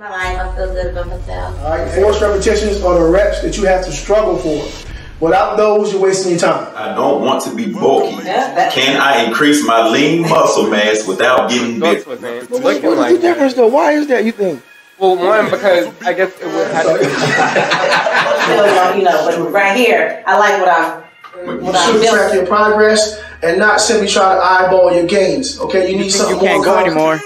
My life, I feel good about myself. All right, forced repetitions are the reps that you have to struggle for. Without those, you're wasting your time. I don't want to be bulky. Can I increase my lean muscle mass without getting big? That's what man. What, Looking what's like the difference though? Why is that? You think? Well, one because I guess it would have to. So, you know, but right here, I like what I'm, You what I'm should track your progress and not simply try to eyeball your gains. Okay, you need you something can't more go concrete. anymore.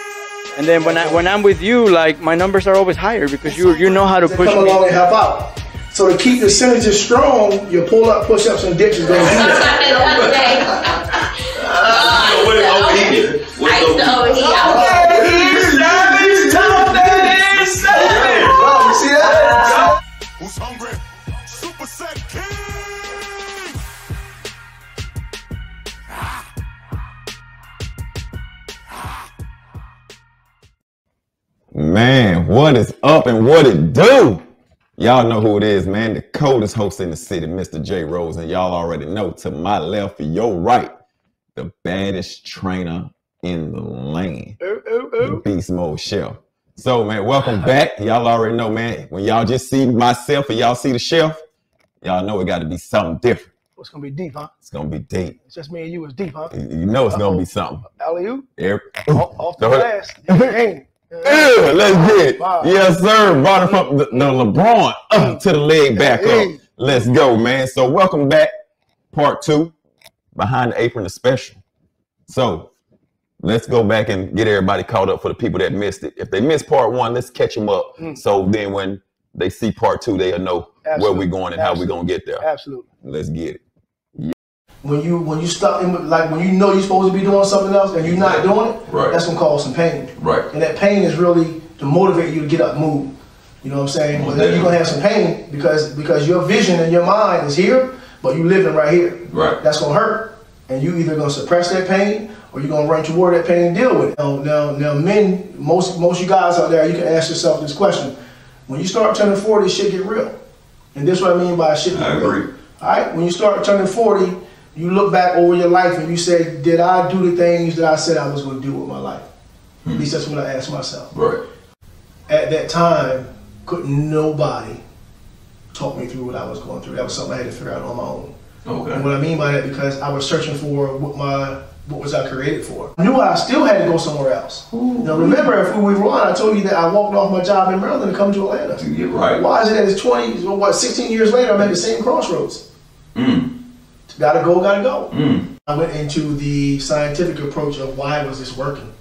And then when I when I'm with you, like my numbers are always higher because you you know how to to push come me. along and help out. So to keep the synergy strong, your pull up, push ups, and dips is going to do that. What is overheating? I used to overheating? overheat. Man, what is up and what it do? Y'all know who it is, man. The coldest host in the city, Mr. J Rose. And y'all already know to my left, your right, the baddest trainer in the land, Ooh, ooh, the ooh. Beast Mode Chef. So, man, welcome back. Y'all already know, man. When y'all just see myself and y'all see the chef, y'all know it got to be something different. It's going to be deep, huh? It's going to be deep. It's just me and you. It's deep, huh? You know it's going to be something. Alley. Every- Off, off the glass. Yeah, let's get it. Yes, sir. Brought it from the, the LeBron uh, to the leg back up. Let's go, man. So, welcome back. Part two, behind the apron, the special. So, let's go back and get everybody caught up for the people that missed it. If they missed part one, let's catch them up. Mm. So then, when they see part two, they'll know where we're going and how we're gonna get there. Absolutely. Let's get it. When you when you stuck in like when you know you're supposed to be doing something else and you're not doing it, Right. that's gonna cause some pain. Right. And that pain is really to motivate you to get up and move. You know what I'm saying? But then you're gonna have some pain because because your vision and your mind is here, but you're living right here. Right. That's gonna hurt. And you either gonna suppress that pain or you're gonna run toward that pain and deal with it. Now, now, now men, most most you guys out there, you can ask yourself this question. When you start turning 40, shit get real. And this is what I mean by shit get I real. agree. All right, when you start turning 40, you look back over your life and you say, Did I do the things that I said I was going to do with my life? At least that's what I ask myself. Right. At that time, couldn't nobody talk me through what I was going through. That was something I had to figure out on my own. Okay. And what I mean by that, because I was searching for what my what was I created for. I knew I still had to go somewhere else. Now remember, if we were on, I told you that I walked off my job in Maryland to come to Atlanta. Get right. Why is it that it's 20, or what, 16 years later, I'm at the same crossroads? Mm. Gotta go, gotta go. Mm. I went into the scientific approach of why was this working.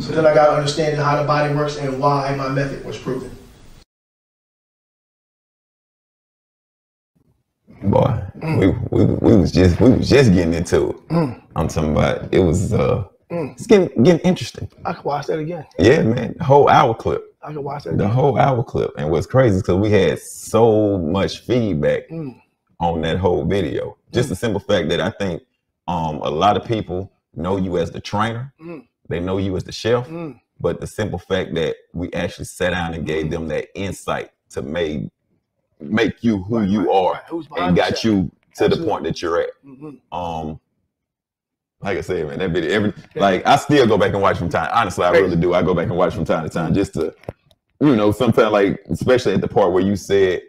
So then I got understanding how the body works and why my method was proven. Boy, Mm. we, we we was just we was just getting into it. I'm talking about it was uh Mm. it's getting getting interesting. I could watch that again. Yeah, man. The whole hour clip. I could watch that The again. whole hour clip. And what's crazy because we had so much feedback Mm. on that whole video. Just the simple fact that I think um a lot of people know you as the trainer, Mm. they know you as the chef, Mm. but the simple fact that we actually sat down and gave them that insight to make make you who Right, you right, are right. And got chef. you to the point that you're at. Mhm. Um, like I said, man, that video, every like I still go back and watch from time. Honestly, I really do. I go back and watch from time to time just to, you know, sometimes like especially at the part where you said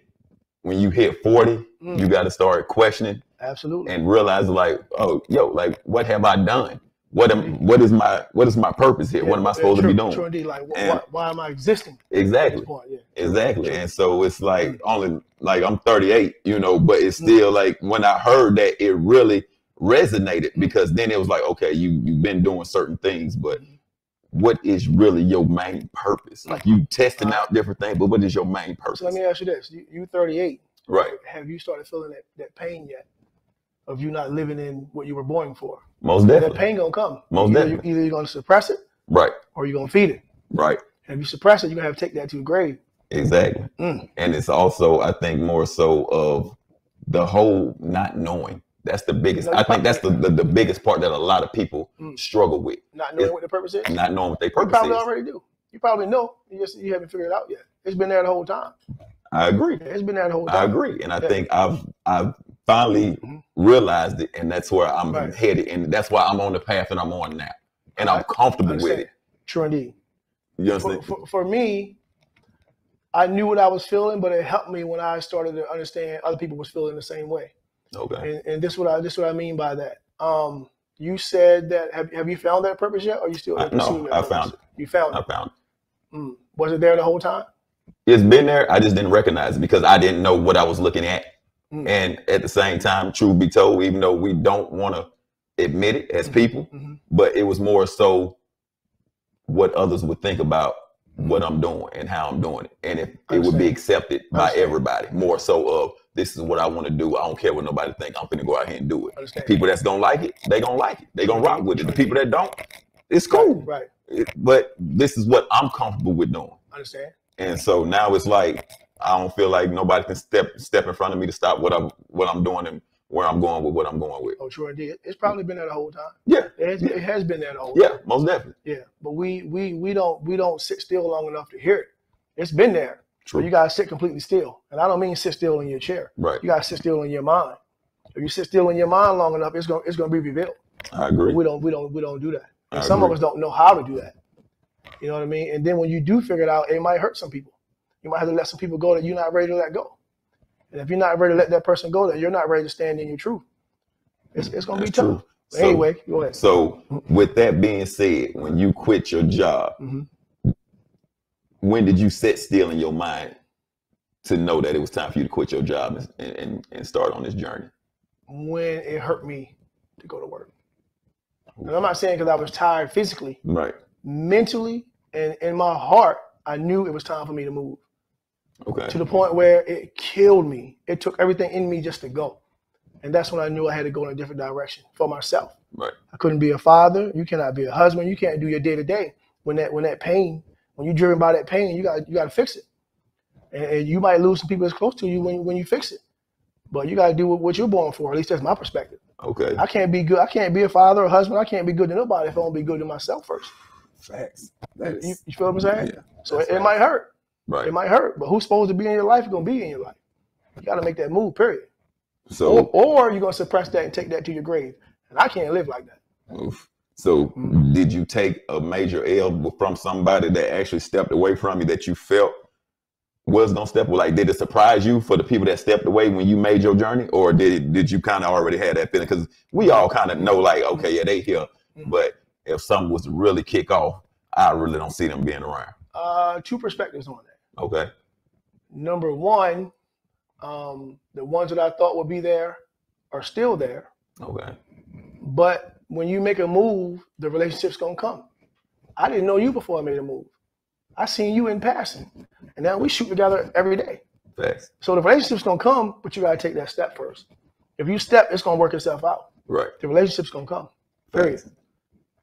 when you hit 40, Mm. you got to start questioning Absolutely. and realize like, oh, yo, like what have I done? What am what is my what is my purpose here? what am I supposed to be doing? True indeed. Like, And- why, why am I existing Exactly. Yeah. Exactly. And so it's like only like I'm 38, you know, but it's mm-hmm. still like when I heard that it really resonated mm-hmm. because then it was like, okay, you you've been doing certain things, but mm-hmm. what is really your main purpose? Like you testing uh, out different things, but what is your main purpose? So let me ask you this: you, you 38. Right. Have you started feeling that, that pain yet? Of you not living in what you were born for? Most That definitely. pain gonna come. Most either, definitely. You, either you're gonna suppress it Right. or you're gonna feed it. Right. And if you suppress it, you're gonna have to take that to the grave. Exactly. Mm. And it's also, I think, more so of the whole not knowing. That's the biggest. I think that's the, the, the biggest part that a lot of people Mm. struggle with, Not knowing what the purpose is. not knowing what their You purpose probably is. already do. You probably know. You just you haven't figured it out yet. It's been there the whole time. I agree. It's been there the whole time. I agree, and I Yeah. think I've I've finally Mhm. realized it, and that's where I'm Right. headed, and that's why I'm on the path that I'm on now, and I'm comfortable with it. True indeed. You For, understand? for, for me, I knew what I was feeling, but it helped me when I started to understand other people was feeling the same way. Okay. And, and this what I this what I mean by that. Um, you said that have, have you found that purpose yet, or you still I- no, I purpose? found it. You found I it. I found it. Mm. Was it there the whole time? It's been there. I just didn't recognize it because I didn't know what I was looking at. Mm. And at the same time, truth be told, even though we don't want to admit it as people, Mhm. but it was more so what others would think about what I'm doing and how I'm doing it, and if it would be accepted by everybody. More so of this is what I want to do. I don't care what nobody think. I'm finna go out here and do it. People that's gonna like it, they gonna like it. They gonna rock with it. The people that don't, it's cool. Right. It- but this is what I'm comfortable with doing. Understand. And so now it's like I don't feel like nobody can step step in front of me to stop what I'm what I'm doing and where I'm going with what I'm going with. Oh, sure it did. It's probably been there the whole time. Yeah, It has, it has been there the whole yeah, time. most definitely. Yeah. But we we we don't we don't sit still long enough to hear it. It's been there. True. But you gotta sit completely still. And I don't mean sit still in your chair. Right. You gotta sit still in your mind. If you sit still in your mind long enough, it's gonna it's gonna be revealed. I agree. We don't we don't we don't do that. Some of us don't know how to do that. You know what I mean? And then when you do figure it out, it might hurt some people. You might have to let some people go that you're not ready to let go. And if you're not ready to let that person go, then you're not ready to stand in your truth. It's, it's gonna be tough. true. So- anyway, go ahead. So with that being said, when you quit your job, Mhm. when did you sit still in your mind to know that it was time for you to quit your job and and, and start on this journey? When it hurt me to go to work. And I'm not saying because I was tired physically, Right. mentally, and in my heart, I knew it was time for me to move. Okay. to the point where it killed me. It took everything in me just to go. And that's when I knew I had to go in a different direction for myself. Right. I couldn't be a father. You cannot be a husband. You can't do your day to day when that when that pain, when you're driven by that pain, you got you got to fix it. And, and you might lose some people that's close to you when when you fix it. But you got to do what, what you're born for. At least that's my perspective. Okay. I can't be good. I can't be a father or husband. I can't be good to nobody if I don't be good to myself first. Facts. That You, you feel what I'm saying? yeah. So it, it might hurt. Right. It might hurt. But who's supposed to be in your life is gonna be in your life. You got to make that move. Period. So or you're gonna suppress that and take that to your grave. And I can't live like that. Oof. So Mm-hmm. did you take a major L from somebody that actually stepped away from you that you felt was gonna step away? Like, did it surprise you for the people that stepped away when you made your journey, or did it, did you kind of already have that feeling? Because we all kind of know, like, okay, yeah, they here, Mm-hmm. but if something was to really kick off, I really don't see them being around. Uh, two perspectives on that. Okay. Number one, um, the ones that I thought would be there are still there. Okay. But when you make a move, the relationship's gonna come. I didn't know you before I made a move. I seen you in passing, and now we shoot together every day. Facts. So the relationship's gonna come, but you gotta take that step first. If you step, it's gonna work itself out. Right. The relationship's gonna come. Period.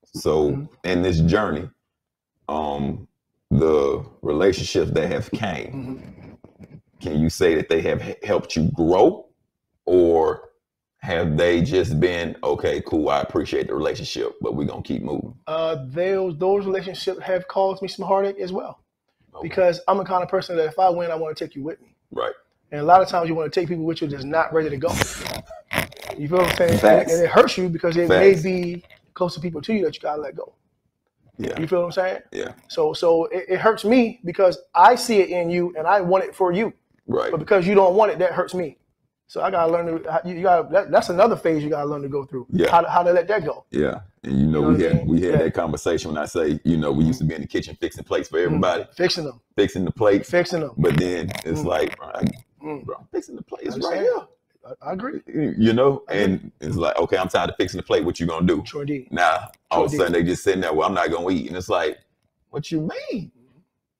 So Mm-hmm. in this journey, um, the relationships that have came, Mm-hmm. can you say that they have helped you grow, or have they just been okay? Cool, I appreciate the relationship, but we're gonna keep moving. uh, those those relationships have caused me some heartache as well, Okay. because I'm the kind of person that if I win, I want to take you with me. Right. And a lot of times you want to take people with you that's not ready to go. You feel what I'm saying? And, Facts. and it hurts you because it Facts. may be close to people to you that you gotta let go. Yeah. You feel what I'm saying? Yeah. So so it, it hurts me because I see it in you and I want it for you, Right. but because you don't want it, that hurts me. So I gotta learn to you, you gotta that, that's another phase you gotta learn to go through. Yeah. How to, how to let that go. Yeah. And you know, You know we I had mean? we had Yeah. that conversation when I say, you know, we used to be in the kitchen fixing plates for everybody, Fixing them, fixing the plates, fixing them. but then it's Mm. like, bro, I, Mm. bro, I'm fixing the plates right here. I, I agree. you know, and it's like, okay, I'm tired of fixing the plate. What you gonna do? Sure. Now, all of a sudden, they just sitting there. Well, I'm not gonna eat, and it's like, what you mean?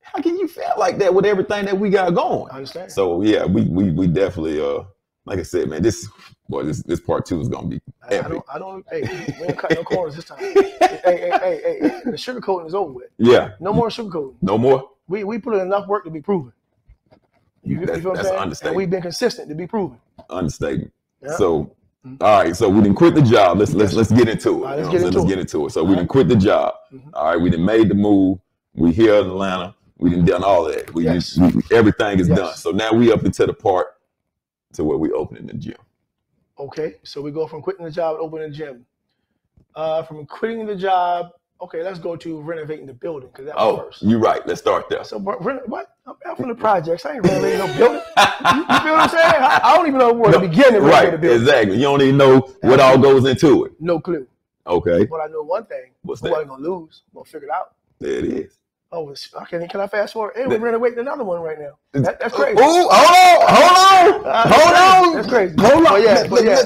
How can you feel like that with everything that we got going? I understand. So yeah, we we we definitely uh, like I said, man, this boy, this this part two is gonna be I, I don't. I don't. Hey, we ain't cut no corners this time. hey, hey, hey, hey, hey, the sugarcoating is over with. Yeah, No more sugarcoating. no more. We we put in enough work to be proven. You, you That's- feel what that's I'm saying? understatement. And we've been consistent to be proven. Understatement. Yeah. So. All right, so we didn't quit the job. Let's let's let's get into it. All right, You let's know get what I'm saying? into let's it. get into it. So we didn't right. quit the job. Mhm. All right, we didn't made the move. We here in Atlanta. We didn't done all that. We Yes. just we, everything is Yes. done. So now we up into the part to where we opening the gym. Okay, so we go from quitting the job to opening the gym. Uh, from quitting the job, okay, let's go to renovating the building because that was Oh, first. you right. Let's start there. So but what? I'm from the projects. I ain't renovating no building. You, you feel what I'm saying? I, I don't even know where to begin to renovate Right, a building. exactly. You don't even know what all goes into it. No clue. Okay, But I know one thing. What's that? ain't gonna lose? Gonna figure it out. there it is. Oh, it's, okay. Can I fast forward? And we're renovating another one right now. That, that's Ooh, crazy. hold on, hold on, Uh, hold on. That's crazy. Hold on. But yeah, but yeah.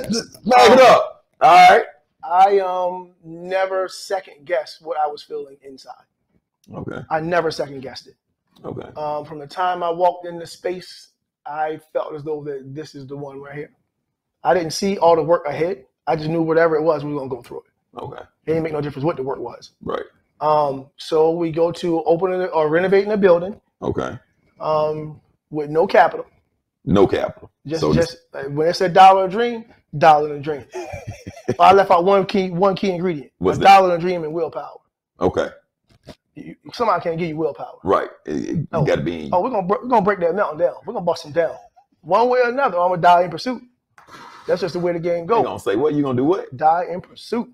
Back it up. All right. I um never second guessed what I was feeling inside. Okay. I never second guessed it. Okay. Um, from the time I walked into space, I felt as though that this is the one right here. I didn't see all the work ahead. I just knew whatever it was, we were gonna go through it. Okay. It didn't make no difference what the work was. Right. Um, so we go to opening or renovating a building Okay. um, with no capital. No capital. Just, so just uh, when it said dollar a dream, dollar a dream. I left out one key, one key ingredient: What's a that? dollar a dream and willpower. okay. You, somebody can't give you willpower. Right. It, it Oh. got to be. Oh, we're gonna br- we're gonna break that mountain down. We're gonna bust him down, one way or another. I'm gonna die in pursuit. That's just the way the game You goes. gonna say what? You gonna do what? Die in pursuit.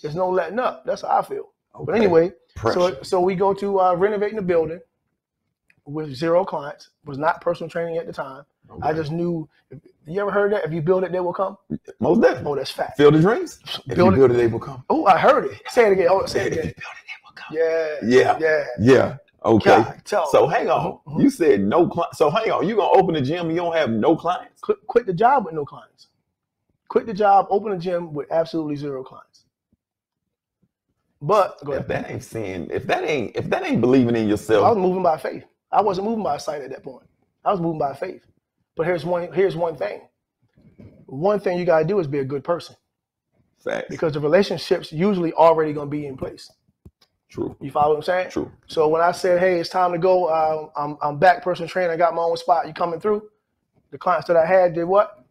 There's no letting up. That's how I feel. But Okay. anyway, so so we go to uh, renovating the building with zero clients. Was not personal training at the time. I just knew. You ever heard that? If you build it, they will come. most definitely. Oh, that's fact. Feel the dreams. If Build you it. build it, they will come. Oh, I heard it. Say it again. Oh, say it again. Yeah. Yeah. Yeah. Yeah. Okay. God, tell So hang on. Mhm. You said no clients. So hang on. You gonna open the gym? You don't have no clients? quit, quit the job with no clients. Quit the job, open a gym with absolutely zero clients. But go If that ain't seeing, if that ain't, if that ain't believing in yourself, I was moving by faith. I wasn't moving by sight at that point. I was moving by faith. But here's one here's one thing. One thing you gotta do is be a good person facts. because the relationships usually already gonna be in place. True. You follow what I'm saying? True. So when I said, "Hey, it's time to go," uh, I'm I'm back personal training. I got my own spot. You coming through? The clients that I had did what?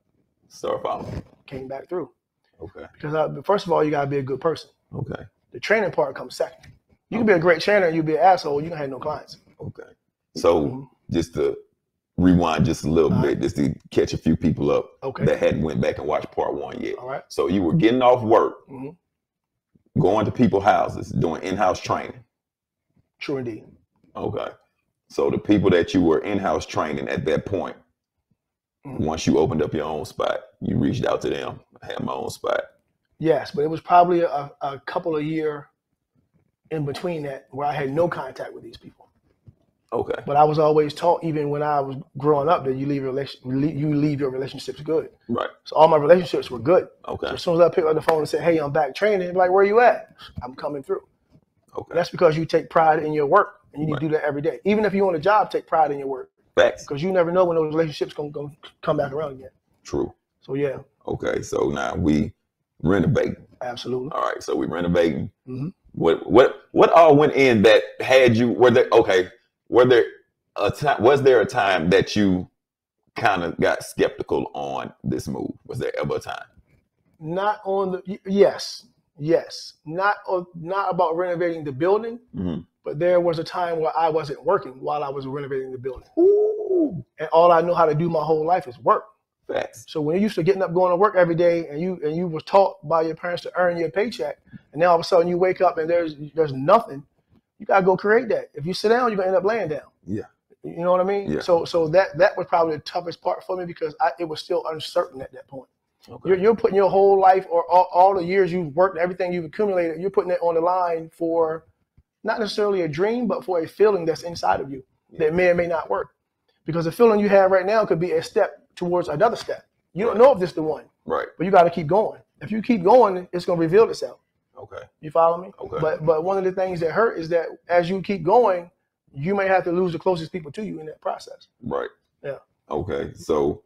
Start following. Came back through Okay. because I, first of all, you gotta be a good person. Okay. The training part comes second. You can be a great trainer and you be an asshole. You can have no clients. Okay. So Mhm. just to rewind just a little All bit, just to catch a few people up Okay. that hadn't went back and watched part one yet. All right. So you were getting off work, Mhm. going to people's houses, doing in-house training. True indeed. Okay. So the people that you were in-house training at that point, Mhm. once you opened up your own spot, you reached out to them. Had my own spot. Yes, but it was probably a, a couple of year in between that where I had no contact with these people. Okay. But I was always taught, even when I was growing up, that you leave your relation, you leave your relationships good. Right. So all my relationships were good. Okay. So as soon as I picked up the phone and said, "Hey, I'm back training," be like, "Where you at?" I'm coming through. Okay. That's because you take pride in your work, and you need Right. to do that every day. Even if you're on a job, take pride in your work Facts. because you never know when those relationships gonna, gonna come back around again. True. So yeah, Okay. So now we renovate. absolutely. All right. So we renovating. Mhm. What what what all went in that had you were there okay, were there a time was there a time that you kind of got skeptical on this move? Was there ever a time? Not on the yes, yes. Not on, not about renovating the building, Mhm. but there was a time where I wasn't working while I was renovating the building, Ooh. and all I know how to do my whole life is work. Facts. So when you're used to getting up, going to work every day, and you and you was taught by your parents to earn your paycheck, and now all of a sudden you wake up and there's there's nothing, you gotta go create that. If you sit down, you're gonna end up laying down. Yeah. You know what I mean? Yeah. So so that that was probably the toughest part for me because I, it was still uncertain at that point. Okay. You're, you're putting your whole life or all, all the years you've worked, everything you've accumulated, you're putting it on the line for not necessarily a dream, but for a feeling that's inside of you that may or may not work. Because the feeling you have right now could be a step towards another step. You don't know if this is the one, Right. but you got to keep going. If you keep going, it's going to reveal itself. Okay. You follow me? Okay. But but one of the things that hurt is that as you keep going, you may have to lose the closest people to you in that process. Right. Yeah. Okay. So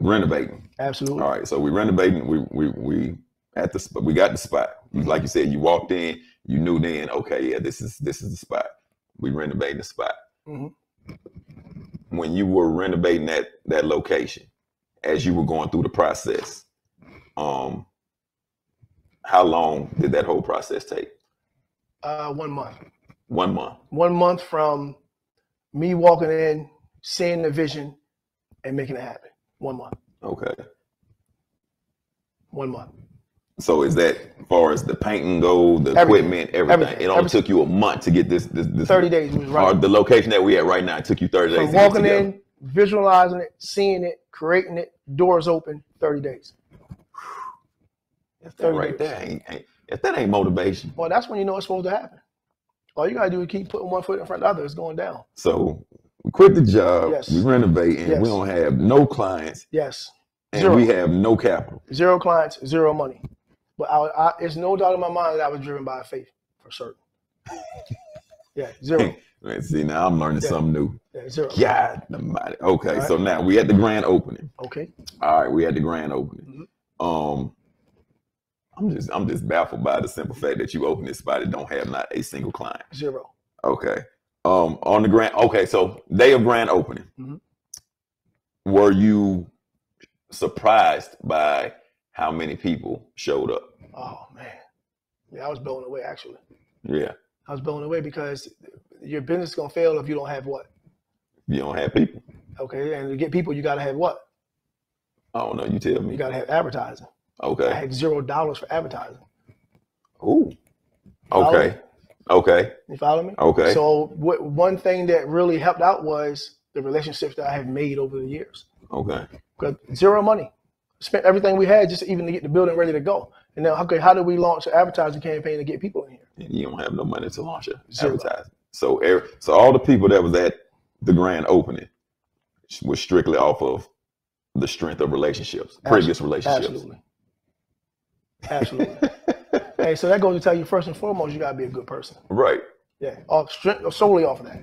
renovating. Absolutely. All right. So we renovating. We we we at the spot. We got the spot. You- Like you said, you walked in. You knew then. Okay. Yeah. This is this is the spot. We renovating the spot. Mhm. When you were renovating that that location, as you were going through the process, um, how long did that whole process take? Uh, one month. One month. One month from me walking in, seeing the vision, and making it happen. One month. Okay. One month. So is that as far as the painting go, the Everything. equipment, everything? Everything. It only Everything. took you a month to get this. this, this 30 days was Or right. the location that we at right now, it took you thirty days. From walking in, visualizing it, seeing it, creating it, doors open, 30 days. If that right there ain't, ain't if that ain't motivation. Well, that's when you know it's supposed to happen. All you gotta do is keep putting one foot in front of the other. It's going down. So we quit the job, Yes. we renovating, Yes. we don't have no clients, Yes. and Zero. we have no capital. Zero clients, zero money. But I, I, it's no doubt in my mind that I was driven by faith for certain. Yeah, zero. Man, see now I'm learning Yeah. something new. Yeah, zero. God. Okay, All so now we had the grand opening. Okay. All right, we had the grand opening. Mm-hmm. Um, I'm just I'm just baffled by the simple fact that you open this spot and don't have not a single client. Zero. Okay. Um, on the grand. Okay, so day of grand opening. Mhm. Were you surprised by how many people showed up? Oh man. Yeah, I was blown away actually. Yeah, I was blown away because your business is gonna fail if you don't have what? you don't have people. Okay, and to get people, you gotta have what? I don't know. You tell me. You gotta have advertising. I had zero dollars for advertising. Ooh. Okay. Okay. You follow me? Okay. So what, one thing that really helped out was the relationships that I have made over the years. Okay. Got zero money. Spent everything we had just even to get the building ready to go. And now, okay, how do we launch an advertising campaign to get people in here? And you don't have no money to launch a advertising. So, every, so all the people that was at the grand opening was strictly off of the strength of relationships, previous relationships. Absolutely. Absolutely. hey, so that goes to tell you first and foremost, you gotta be a good person. Right. Yeah, off strength, solely off of that.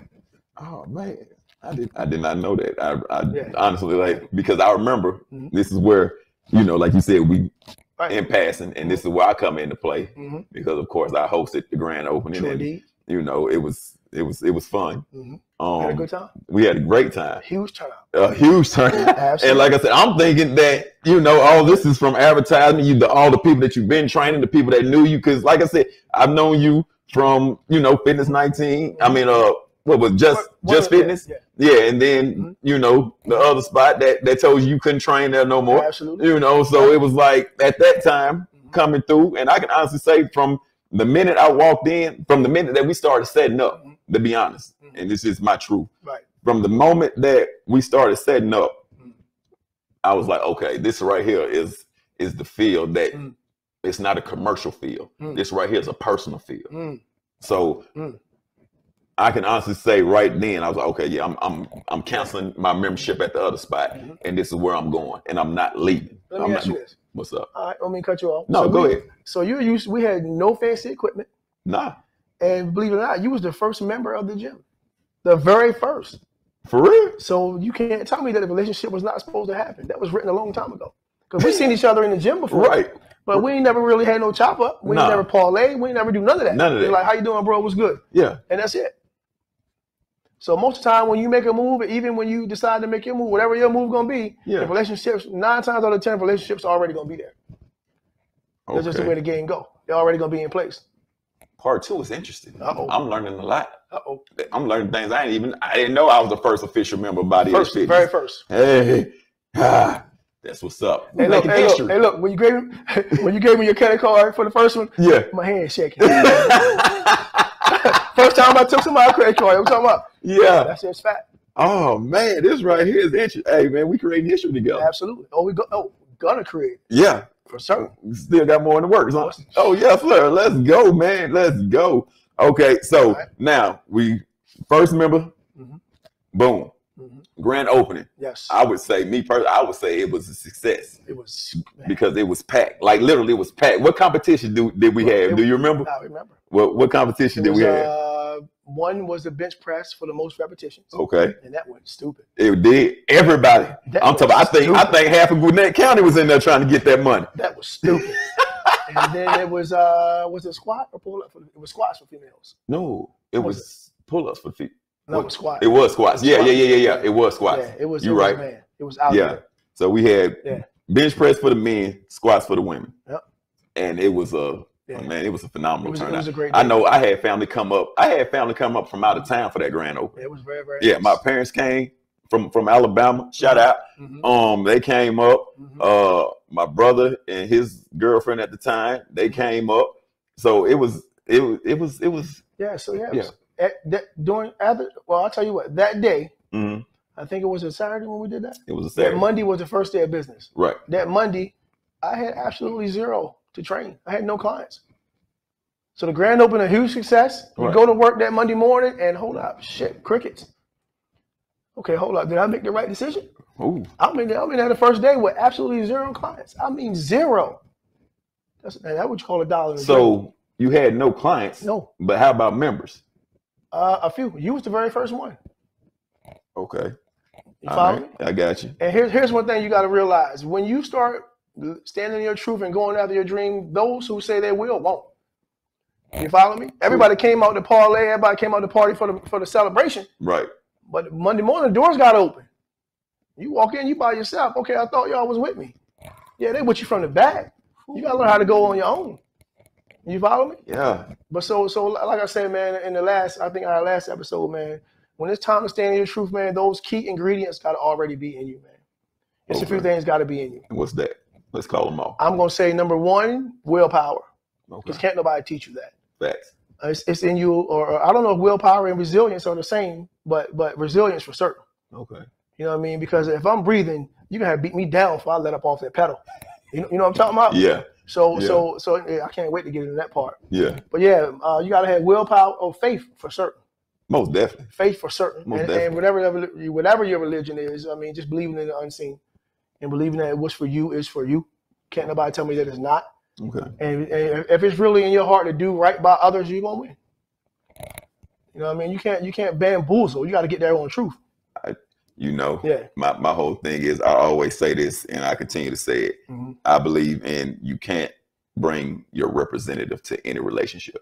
Oh man, I did. I did not know that. I, I Yeah. honestly like because I remember Mhm. this is where you know, like you said, we Right. in passing, and this is where I come into play Mhm. because, of course, I hosted the grand opening, True and indeed. you know, it was it was it was fun. Mhm. Um, Had a good time. we had a great time, Huge turnout. a huge turnout, Absolutely. and like I said, I'm thinking that you know, all this is from advertisement. You, the, all the people that you've been training, the people that knew you, because like I said, I've known you from you know, Fitness 19. I mean, uh, what was just One- just fitness? Yeah, Yeah, and then Mhm. you know the other spot that that told you you couldn't train there no more. absolutely. You know, so it was like at that time Mhm. coming through, and I can honestly say from the minute I walked in, from the minute that we started setting up. To be honest, Mhm. and this is my truth, Right. from the moment that we started setting up, Mhm. I was like, okay, this right here is is the field that Mm. it's not a commercial field. Mm. This right here is a personal field. Mm. So Mm. I can honestly say right then, I was like, okay, yeah, I'm I'm I'm canceling my membership at the other spot, Mhm. and this is where I'm going, and I'm not leaving. Let I'm me not, you this. What's up? All right, I don't mean cut you off. No, so go we, ahead. So you used we had no fancy equipment, Nah, and believe it or not, you was the first member of the gym, the very first. for real? So you can't tell me that the relationship was not supposed to happen. That was written a long time ago. Because we seen each other in the gym before, Right. But we ain't never really had no chop up. We Nah. ain't never parlay. We ain't never do none of that. None of that. Like, how you doing, bro? What's good? Yeah. And that's it. So most of the time, when you make a move, even when you decide to make your move, whatever your move gonna be, Yeah. the relationships nine times out of ten, relationships are already gonna be there. Okay. That's just the way the game go. They're already gonna be in place. Part two is interesting. Uh-oh. I'm learning a lot. Uh oh. I'm learning things I didn't even I didn't know I was the first official member of Body First, Fitness. very first. Hey, ah, that's what's up. Hey look, hey look, hey look. When you gave me, when you gave me your credit card for the first one, Yeah. my hand shaking. first time I took somebody's credit card, I'm talking about. yeah. That's just fact. Oh man, this right here is interesting. Hey man, we creating history together. Absolutely. Oh, we go. Oh, gonna create Yeah. For sure. Still got more in the works. Huh? Oh yes, sir. Let's go, man. Let's go. Okay, so right. now we first member, Mhm. boom, Mhm. grand opening. Yes, I would say me personally, I would say it was a success it was. because it was packed. Like literally, it was packed. What competition do did we have? Do you remember? I remember. What what competition It did was, we have? uh, one was the bench press for the most repetitions, Okay, and that went stupid. it did. Everybody. That I'm talking. I was think I think half of Gwinnett County was in there trying to get that money. That was stupid. and then it was uh, was it squat or pull up? For, it was squats for females. No, it was was pull ups for feet. No, it was squat. It was squats. Yeah, yeah, yeah, yeah, yeah. It was squats. Yeah, it was. You right. man. It was out Yeah. there. So we had Yeah. bench press for the men, squats for the women. Yep. And it was a Yeah. oh, man, it was a phenomenal was, it turnout. was a great. I know I had family come up. I had family come up from out of town for that grand opening. It was very very. Yeah, nice. my parents came from from Alabama. Shout out. Mhm, Um, they came up. mhm. Uh, my brother and his girlfriend at the time, they came up. So it was it was it was it was Yeah, so yeah. Yeah. At, that, during after, well, I'll tell you what. That day, mhm, I think it was a Saturday when we did that. it was a That Saturday. Monday was the first day of business. Right. That Monday, I had absolutely zero to train. I had no clients. So the grand opening, a huge success. You Right. go to work that Monday morning, and hold up, shit, crickets. Okay, hold up. Did I make the right decision? Ooh. I mean, I mean, that the first day with absolutely zero clients. I mean, zero. That's and that what you call a dollar. in a drink. So you had no clients. no, But how about members? uh, a few. You was the very first one. Okay. You follow right. me? I got you. And here's here's one thing you got to realize: when you start standing in your truth and going after your dream, those who say they will won't. You follow me? Everybody came out to parlay. Everybody came out to party for the for the celebration. Right. But Monday morning, the doors got open. You walk in, you by yourself. Okay, I thought y'all was with me. Yeah, they with you from the back. You gotta learn how to go on your own. You follow me? Yeah. But so so like I said, man, in the last, I think our last episode, man, when it's time to stand in your truth, man, those key ingredients gotta already be in you, man. It's a few things gotta be in you. What's that? Let's call them all. I'm gonna say number one, willpower. Okay. Because can't nobody teach you that. Facts. It's, it's in you, or, or I don't know if willpower and resilience are the same, but but resilience for certain. Okay. You know what I mean? Because if I'm breathing, you gonna have beat me down if I let up off that pedal. You know, you know what I'm talking about? Yeah. So Yeah. so so yeah, I can't wait to get into that part. Yeah. But yeah, uh, you gotta have willpower or faith for certain. Most definitely. Faith for certain, Most and, definitely. and whatever whatever your religion is, I mean, just believing in the unseen and believing that what's for you is for you. Can't nobody tell me that it's not. Okay. And, and if it's really in your heart to do right by others, you're gonna win. You know what I mean? You can't you can't bamboozle. You got to get their own truth. I, You know, Yeah. my, my whole thing is I always say this and I continue to say it. Mhm. I believe in you can't bring your representative to any relationship.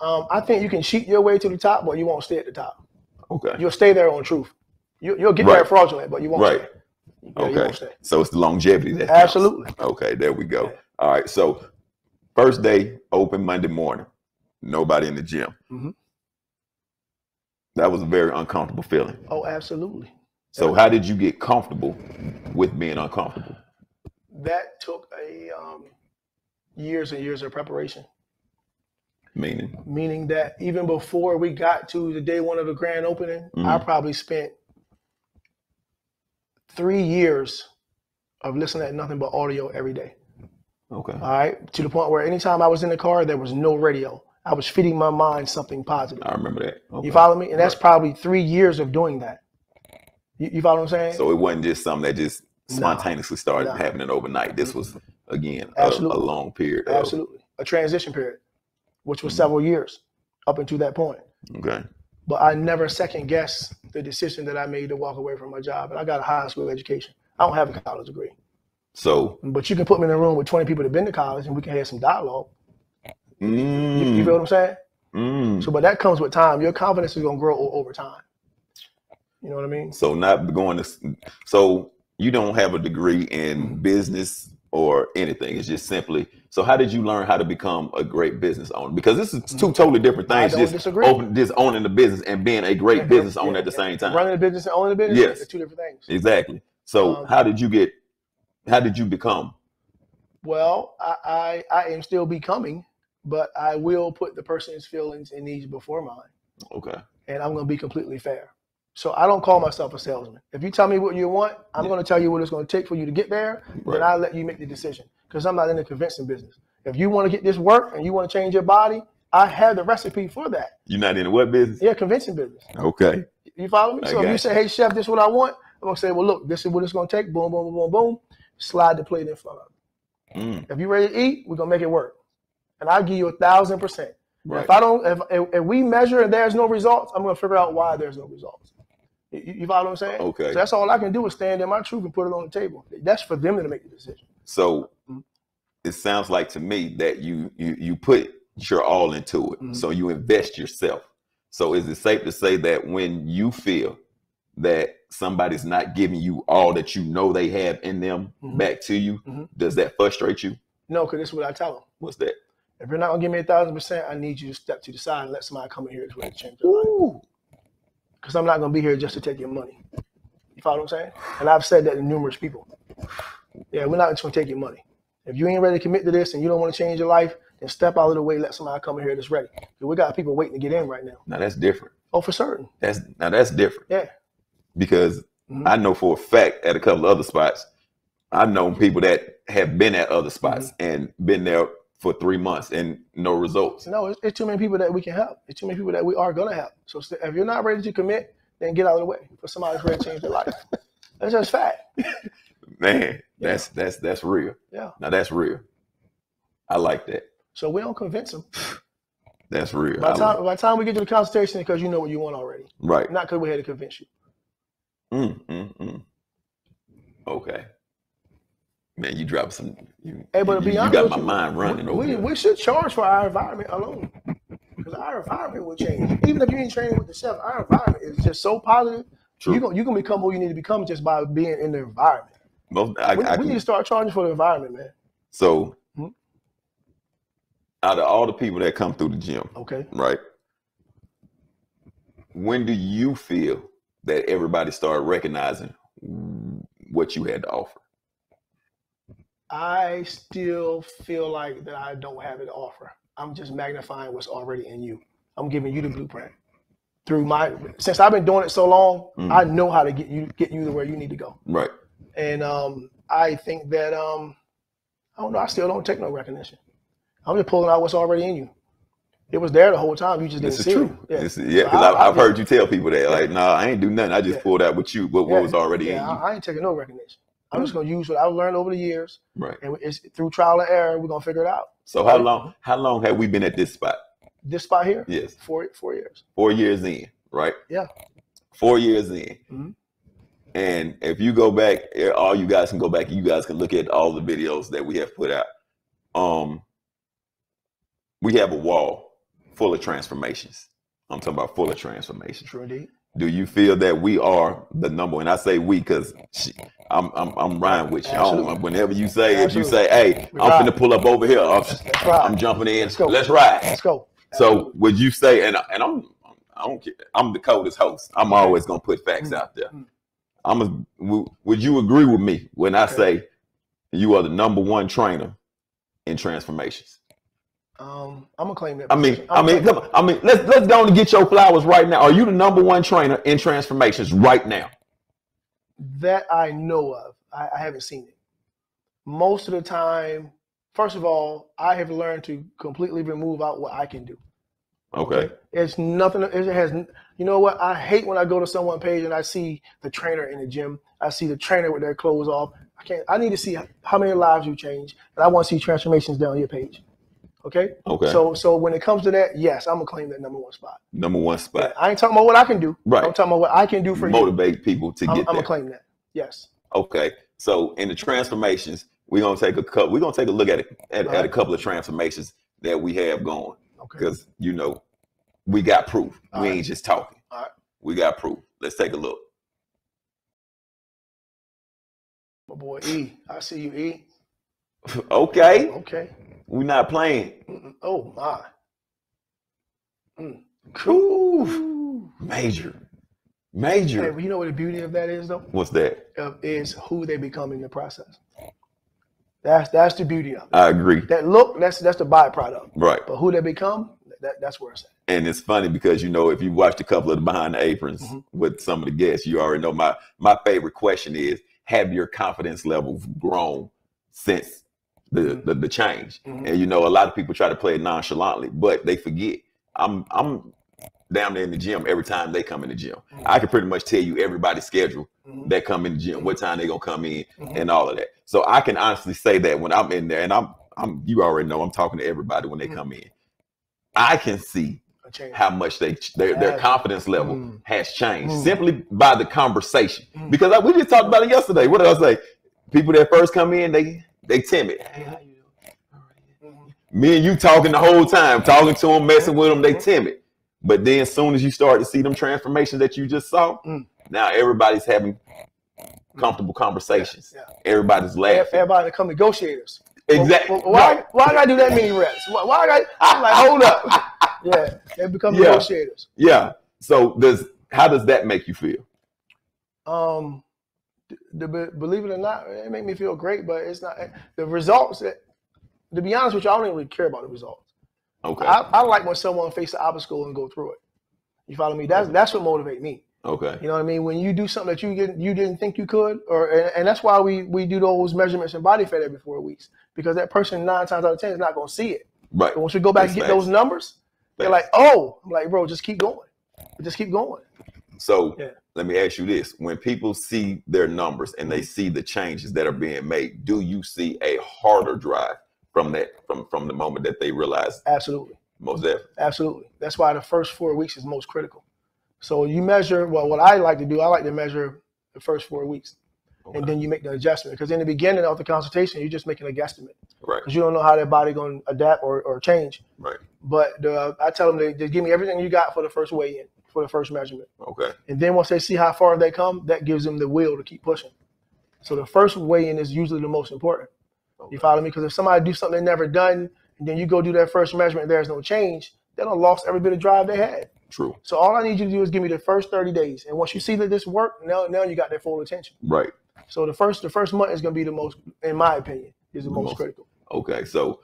Um, I think you can cheat your way to the top, but you won't stay at the top. Okay. You'll stay there on truth. You, you'll get there Right. fraudulent, but you won't Right. stay. Okay. So it's the longevity that counts. Absolutely. Okay, there we go. All right. So first day open Monday morning. Nobody in the gym. Mhm. That was a very uncomfortable feeling. Oh, absolutely. So how did you get comfortable with being uncomfortable? That took a um, years and years of preparation. Meaning, Meaning that even before we got to the day one of the grand opening, I Mhm. probably spent three years of listening to nothing but audio every day. okay. All right. To the point where anytime I was in the car, there was no radio. I was feeding my mind something positive. I remember that. Okay. You follow me? And that's Right. probably three years of doing that. You, you follow what I'm saying? So it wasn't just something that just No. spontaneously started No. happening overnight. This was again a, a long period. Of, Absolutely. A transition period, which was several years up until that point. Okay. But I never second guess the decision that I made to walk away from my job. And I got a high school education. I don't have a college degree. So But you can put me in a room with 20 people that have been to college and we can have some dialogue. You, you mm, feel what I'm saying? mm. So, but that comes with time. Your confidence is going to grow over time. You know what I mean? so not going to so you don't have a degree in business or anything. It's just simply so how did you learn how to become a great business owner? Because this is two totally different I things. just disagree. open just owning the business and being a great business owner Yeah, at the yeah. same time. Running a business and owning a business Yes. are two different things. Exactly. So Um, how did you get how did you become? Well, I, I, I am still becoming, but I will put the person's feelings and needs before mine. Okay. And I'm going to be completely fair. So I don't call myself a salesman. If you tell me what you want, I'm Yeah. going to tell you what it's going to take for you to get there. Right. Then I'll let you make the decision because I'm not in the convincing business. If you want to get this work and you want to change your body, I have the recipe for that. You're not in the what business? Yeah, convincing business. Okay. You follow me? I So if you you. say, hey, chef, this is what I want, I'm going to say, well, look, this is what it's going to take. Boom, boom, boom, boom, boom. Slide the plate in front of you. Mm, If you're ready to eat, we're going to make it work. And I'll give you a thousand percent. right. If I don't, if, if, if we measure and there's no results, I'm going to figure out why there's no results. You, you you follow what I'm saying? Okay. So that's all I can do is stand in my truth and put it on the table. That's for them to make the decision. So Mhm. it sounds like to me that you you you put your all into it. Mhm. So you invest yourself. So is it safe to say that when you feel that somebody's not giving you all that you know they have in them Mhm. back to you, Mhm. does that frustrate you? No, because this is what I tell them. What's that? If you're not going to give me a thousand percent, I need you to step to the side and let somebody come in here to change your life. Because I'm not going to be here just to take your money. You follow what I'm saying? And I've said that to numerous people. Yeah, we're not just gonna take your money. If you ain't ready to commit to this and you don't want to change your life, then step out of the way. Let somebody come in here that's ready. we got people waiting to get in right now. Now that's different. Oh, for certain. That's now that's different. Yeah. Because Mhm. I know for a fact at a couple of other spots, I've known people that have been at other spots Mm-hmm. and been there for three months and no results. No, it's, it's too many people that we can help. It's too many people that we are gonna help. So st- if you're not ready to commit, then get out of the way for somebody that's ready to change their life. That's just fact. Man, that's that's that's real. Yeah. Now that's real. I like that. So we don't convince them. That's real. By the time like- by time we get to the consultation, because you know what you want already, right. not because we had to convince you. Mm, mm, mm. Okay. Man, you dropped some. You, Hey, but you, you got my you, mind running over We, we should charge for our environment alone. Because our environment will change. Even if you ain't training with the chef, our environment is just so positive. True. You're gonna you gonna become who you need to become just by being in the environment. Most, I, we, I we need to start charging for the environment, man. so, Mhm. out of all the people that come through the gym, Okay. right? When do you feel that everybody started recognizing what you had to offer? I still feel like that I don't have it to offer. I'm just magnifying what's already in you. I'm giving you the blueprint. Through my since I've been doing it so long, Mhm. I know how to get you get you to where you need to go. Right. And um, I think that um, I don't know. I still don't take no recognition. I'm just pulling out what's already in you. It was there the whole time. You just didn't This is see true. it. This is- yeah, So because I- I've, I've heard you tell people that, like, nah, I ain't do nothing. I just Yeah. pulled out with you, what, what Yeah, was already yeah, in you. I, I ain't taking no recognition. I'm just gonna use what I've learned over the years, Right. and it's through trial and error. We're gonna figure it out. So how long? How long have we been at this spot? This spot here, Yes, four four years. four years in, right? Yeah. Four years in. Mhm. And if you go back, eh, all you guys can go back. and You guys can look at all the videos that we have put out. Um, we have a wall full of transformations. I'm talking about full of transformations. True indeed. Do you feel that we are the number? And I say we because I'm I'm I'm riding with you. Absolutely. whenever you say if you say, "Hey, We I'm ride. finna pull up over here," I'm, I'm jumping in. Let's go. Let's ride. Let's go. So would you say, and and I'm I don't care. I'm the coldest host. I'm always gonna put facts Mm. out there. Mm. I'm a, w- would you agree with me when I say you are the number one trainer in transformations? Um, I'm gonna claim that. I mean. I mean, come on. I mean, let's let's go and get your flowers right now. Are you the number one trainer in transformations right now? that I know of. I, I haven't seen it. Most of the time, first of all, I have learned to completely remove out what I can do. Okay. It's nothing. It has. You know what? I hate when I go to someone page and I see the trainer in the gym. I see the trainer with their clothes off. I can't. I need to see how many lives you change, and I want to see transformations down your page. Okay. Okay. So, so when it comes to that, yes, I'm gonna claim that number one spot. number one spot. I ain't talking about what I can do. Right. I'm talking about what I can do for you. Motivate people to I'm, get I'm there. gonna claim that. Yes. Okay. So in the transformations, we're gonna take a couple. We're gonna take a look at it at, at a couple of transformations that we have going Okay. because you know we got proof. we Alright. ain't just talking. We got proof. Let's take a look. My boy E. I see you, E. okay, Okay. we're not playing. Mm-mm. Oh my. Mm. Ooh, major, major. Hey, you know what the beauty of that is though? What's that? Of is who they become in the process. That's that's the beauty of it. I agree. That look, that's that's the byproduct. Right. But who they become, that, that's where it's at. And it's funny because you know if you watched a couple of the behind the aprons Mhm. with some of the guests, you already know my my favorite question is: Have your confidence levels grown since the Mhm. the, the change? Mhm. And you know a lot of people try to play it nonchalantly, but they forget. I'm I'm down there in the gym every time they come in the gym. I can pretty much tell you everybody's schedule Mhm. that come in the gym, what time they gonna come in, Mhm. and all of that. So I can honestly say that when I'm in there, and I'm I'm you already know I'm talking to everybody when they come in. I can see how much they their, their confidence level Mm. has changed Mm. simply by the conversation. Mm. Because I, we just talked about it yesterday. What did I say? People that first come in, they they timid. Hey, how you doing? Mhm. Me and you talking the whole time, talking to them, messing with them, they timid. But then as soon as you start to see them transformations that you just saw, Mm. now everybody's having comfortable conversations. Yeah. Everybody's laughing. Everybody come negotiators. Exactly. Well, why, why I gotta do that many reps? Why, why I got? I'm like, hold up. Yeah, they become Yeah. negotiators. Yeah. So does how does that make you feel? Um, the, be- believe it or not, it make me feel great, but it's not the results. That, to be honest with you, I don't even really care about the results. Okay. I, I like when someone face the obstacle and go through it. You follow me? That's that's what motivate me. okay. You know what I mean? When you do something that you didn't you didn't think you could, or and, and that's why we we do those measurements in body fat every four weeks because that person nine times out of ten is not going to see it. Right. But once we go back That's and get facts. those numbers, they're like, oh, I'm like, bro, just keep going, just keep going. So Yeah. let me ask you this: When people see their numbers and they see the changes that are being made, do you see a harder drive from that from from the moment that they realize Absolutely. most definitely? Absolutely. That's why the first four weeks is most critical. So you measure, well, what I like to do, I like to measure the first four weeks. Oh, and then you make the adjustment. Because in the beginning of the consultation, you're just making a guesstimate. Right. Because you don't know how their body going to adapt or, or change. Right. But the, I tell them to just give me everything you got for the first weigh in, for the first measurement. Okay. And then once they see how far they come, that gives them the will to keep pushing. So the first weigh in is usually the most important. You follow me? Because if somebody do something they never done, and then you go do that first measurement, there's no change, they don't lost every bit of drive they had. True. So all I need you to do is give me the first 30 days. And once you see that this worked, now now you got their full attention. Right. So the first the first month is gonna be the most, in my opinion, is the The most, most- critical. Okay. So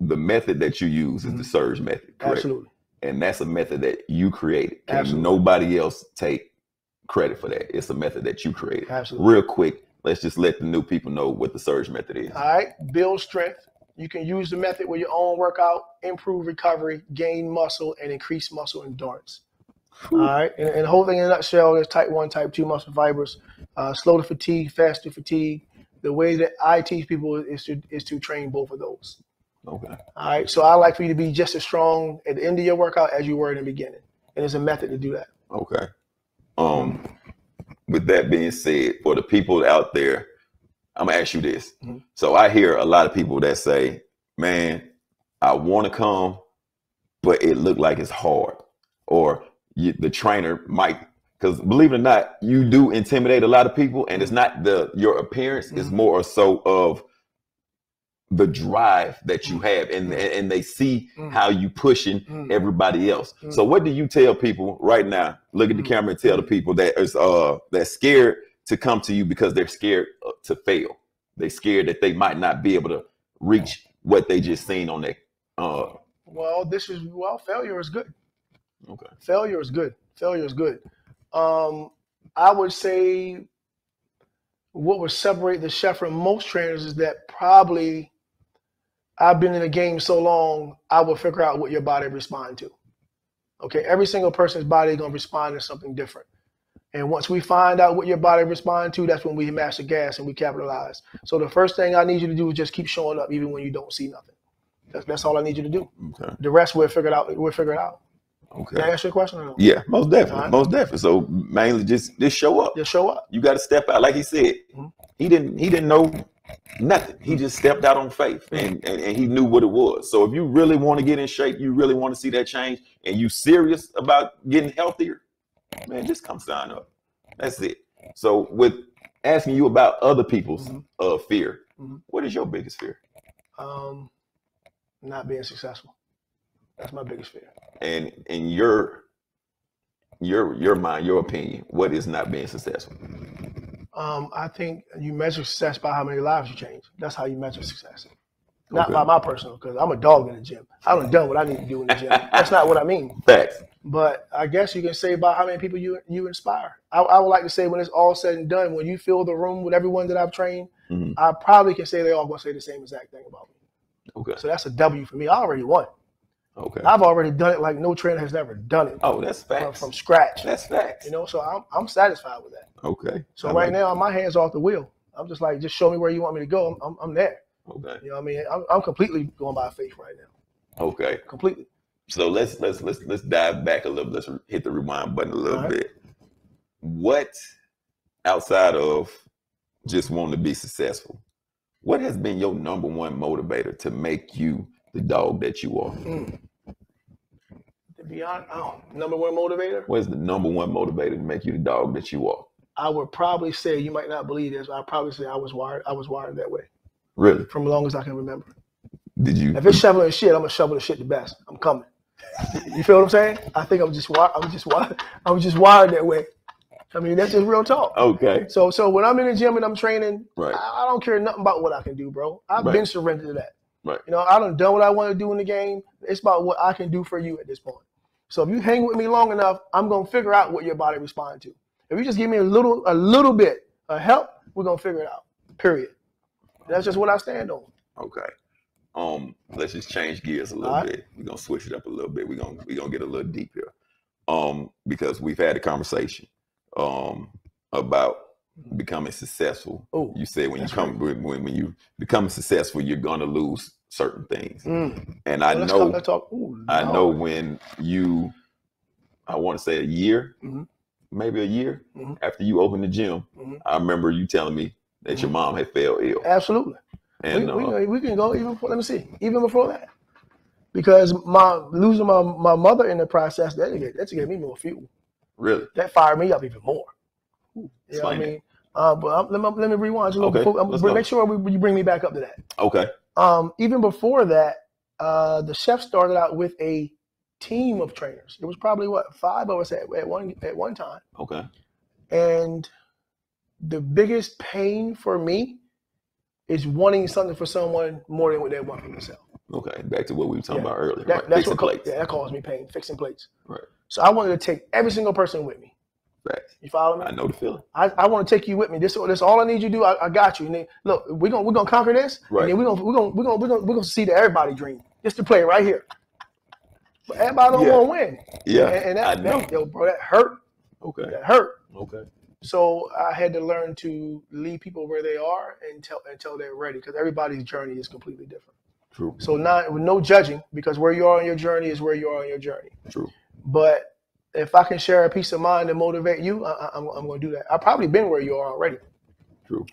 the method that you use is the surge method, correct? Mm-hmm. Absolutely. And that's a method that you created. Can Absolutely. nobody else take credit for that? It's a method that you created. Absolutely. Real quick, let's just let the new people know what the surge method is. All right. Build strength. You can use the method with your own workout, improve recovery, gain muscle, and increase muscle endurance. All right. And, and the whole thing in a nutshell is type one, type two muscle fibers, uh, slow to fatigue, fast to fatigue. The way that I teach people is to is to train both of those. Okay. All right. So I like for you to be just as strong at the end of your workout as you were in the beginning. And there's a method to do that. Okay. Um, with that being said, for the people out there, I'm gonna ask you this. Mhm. So I hear a lot of people that say, "Man, I want to come, but it looked like it's hard," or you, the trainer might. Because believe it or not, you do intimidate a lot of people, and it's not the your appearance; it's Mhm. more so of the drive that you have, and and they see Mhm. how you pushing Mhm. everybody else. Mm. So what do you tell people right now? Look at the camera and tell the people that is uh that's scared to come to you because they're scared uh, to fail. They're scared that they might not be able to reach what they just seen on their uh Well, this is well, failure is good. Okay. Failure is good. Failure is good. Um, I would say what would separate the chef from most trainers is that probably I've been in the game so long, I will figure out what your body respond to. Okay, every single person's body is gonna respond to something different. And once we find out what your body respond to, that's when we master gas and we capitalize. So the first thing I need you to do is just keep showing up even when you don't see nothing. That's, that's all I need you to do. Okay. The rest we'll figure it out. We'll figure it out. Okay. Can I answer your question or no? Yeah, most definitely. Alright. Most definitely. So mainly just just show up. Just show up. You got to step out. Like he said, Mhm. he didn't he didn't know nothing. He just stepped out on faith and, and, and he knew what it was. So if you really want to get in shape, you really want to see that change, and you serious about getting healthier, man, just come sign up. That's it. So with asking you about other people's Mhm. uh fear, Mhm. what is your biggest fear? Um, not being successful. That's my biggest fear. And in your your your mind, your opinion, what is not being successful? Um, I think you measure success by how many lives you change. That's how you measure success. Not Okay. by my personal, because I'm a dog in the gym. I don't done what I need to do in the gym. That's not what I mean. Facts. But I guess you can say about how many people you you inspire. I, I would like to say when it's all said and done, when you fill the room with everyone that I've trained, Mhm. I probably can say they all gonna say the same exact thing about me. Okay. So that's a W for me. I already won. Okay. I've already done it like no trainer has never done it Oh, that's facts. from scratch. That's facts. You know, so I'm I'm satisfied with that. Okay. So I right like- now, my hands off the wheel. I'm just like, just show me where you want me to go. I'm, I'm, I'm there. Okay. You know what I mean? I'm, I'm completely going by faith right now. Okay. Completely. So let's let's let's let's dive back a little. Let's hit the rewind button a little right. bit. What outside of just wanting to be successful, what has been your number one motivator to make you the dog that you are? Mm. To be honest, oh, number one motivator, What is the number one motivator to make you the dog that you are? I would probably say you might not believe this. I'd probably say I was wired. I was wired that way Really? from as long as I can remember. Did you? If it's shoveling shit, I'm gonna shovel the shit the best. I'm coming. You feel what I'm saying? I think I'm just wired. I'm just wired. I'm just wired that way. I mean, that's just real talk. Okay. So, so when I'm in the gym and I'm training, Right. I, I don't care nothing about what I can do, bro. I've Right. been surrendered to that. Right. You know, I don't done what I want to do in the game. It's about what I can do for you at this point. So if you hang with me long enough, I'm gonna figure out what your body responds to. If you just give me a little, a little bit of help, we're gonna figure it out. Period. That's just what I stand on. Okay. Um, let's just change gears a little right. bit. We're gonna switch it up a little bit. We're gonna we're gonna get a little deep here. Um, because we've had a conversation um about becoming successful. Oh, You said when you come when, when when you become successful, you're gonna lose certain things. Mm. And I Well, let's know talk. Ooh, I know when you I want to say a year, Mhm. maybe a year Mhm. after you opened the gym, Mhm. I remember you telling me that your mom had fell ill. Absolutely. And we, uh, we, we can go even before, let me see, even before that. Because my losing my, my mother in the process, that gave, that gave me more fuel. really, That fired me up even more. You know what I mean? Uh, but um, let, me, let me rewind just a little Okay, before. let's but go. make sure we, you bring me back up to that. okay. Um, even before that, uh, the chef started out with a team of trainers. It was probably what five of us at, at one at one time. Okay. And the biggest pain for me is wanting something for someone more than what they want for themselves. Okay. Back to what we were talking Yeah. about earlier. That, right? that's Fixing what plates. yeah, that caused me pain, fixing plates. Right. So I wanted to take every single person with me. Facts. You follow me? I know the feeling. I, I want to take you with me. This this all I need you to do. I, I got you. And then, look, we're gonna we're gonna conquer this. Right. And then we're gonna we're gonna we're gonna we're gonna, we're gonna see the everybody dream. Just to play right here. But everybody don't Yeah. want to win. Yeah. And, and I that, know. that yo, bro, that hurt. Okay. That hurt. Okay. So I had to learn to leave people where they are until until they're ready, because everybody's journey is completely different. True. So not with no judging, because where you are on your journey is where you are on your journey. True. But if I can share a peace of mind and motivate you, I, I'm going to do that. I've probably been where you are already. True.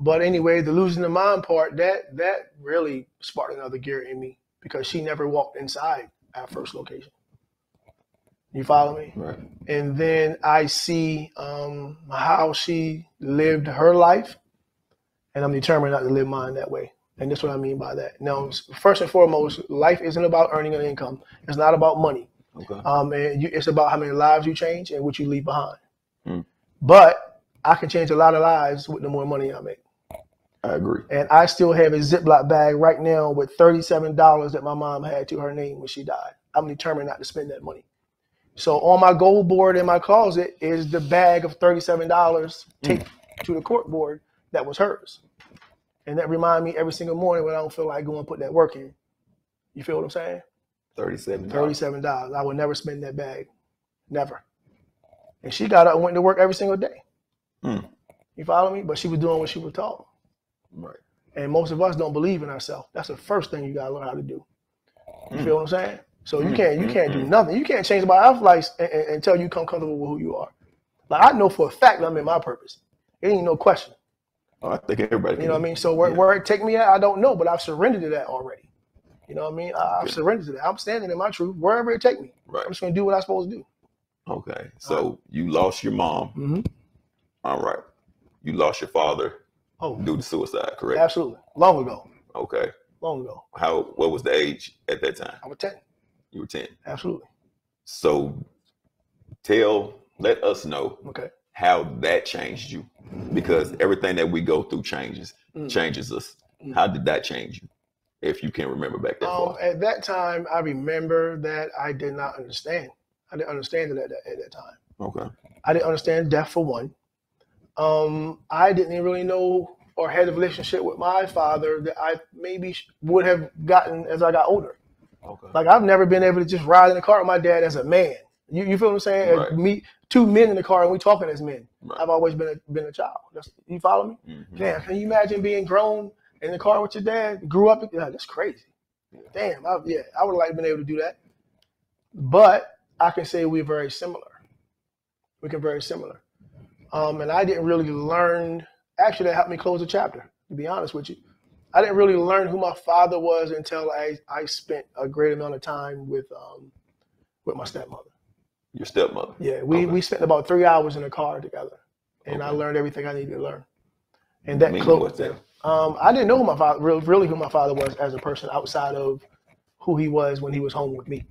But anyway, the losing the mind part that that really sparked another gear in me because she never walked inside our first location. You follow me? Right. And then I see um, how she lived her life, and I'm determined not to live mine that way. And that's what I mean by that. Now, first and foremost, life isn't about earning an income. It's not about money. Okay. Um, and you, it's about how many lives you change and what you leave behind. Hmm. But I can change a lot of lives with the more money I make. I agree. And I still have a Ziploc bag right now with $37 that my mom had to her name when she died. I'm determined not to spend that money. So on my gold board in my closet is the bag of $37 taped to the court board that was hers. And that remind me every single morning when I don't feel like going and put that work in. You feel what I'm saying? Thirty-seven. Thirty-seven dollars. I would never spend that bag, never. And she got up and went to work every single day. Hmm. You follow me? But she was doing what she was taught. Right. And most of us don't believe in ourselves. That's the first thing you gotta learn how to do. You Hmm. feel what I'm saying? So you can't you can't do nothing. You can't change my life and, and, until you come comfortable with who you are. Like I know for a fact that I'm in my purpose. It ain't no question. Oh, I think everybody. You know what I mean? So where, Yeah. where it take me at, I don't know, but I've surrendered to that already. You know what I mean? I, I've surrendered to that. I'm standing in my truth wherever it take me. Right. I'm just gonna do what I'm supposed to do. Okay. So you lost your mom. Mm-hmm. All right. You lost your father Oh, due to suicide, correct? absolutely. Long ago. Okay. Long ago. How? What was the age at that time? I was ten. You were ten. Absolutely. So tell, let us know Okay. how that changed you, because everything that we go through changes, Mm. changes us. Mm. How did that change you? If you can remember back that Um, far. at that time, I remember that I did not understand. I didn't understand it at that, at that time. Okay. I didn't understand death for one. Um, I didn't even really know or had a relationship with my father that I maybe would have gotten as I got older. Okay. Like I've never been able to just ride in the car with my dad as a man. You, you feel what I'm saying? Right. Me, two men in the car and we talking as men. Right. I've always been a, been a child. That's, you follow me? Mhm. Damn, can you imagine being grown in the car with your dad? Grew up, yeah, that's crazy. Damn, I, yeah, I would like been able to do that. But I can say we're very similar. We can very similar. Um, and I didn't really learn. Actually, that helped me close the chapter. To be honest with you, I didn't really learn who my father was until I, I spent a great amount of time with um, with my stepmother. Your stepmother. Yeah, we, Okay. we spent about three hours in the car together, and I learned everything I needed to learn. And that closed that? Um, I didn't know who my father really, really who my father was as a person outside of who he was when he was home with me,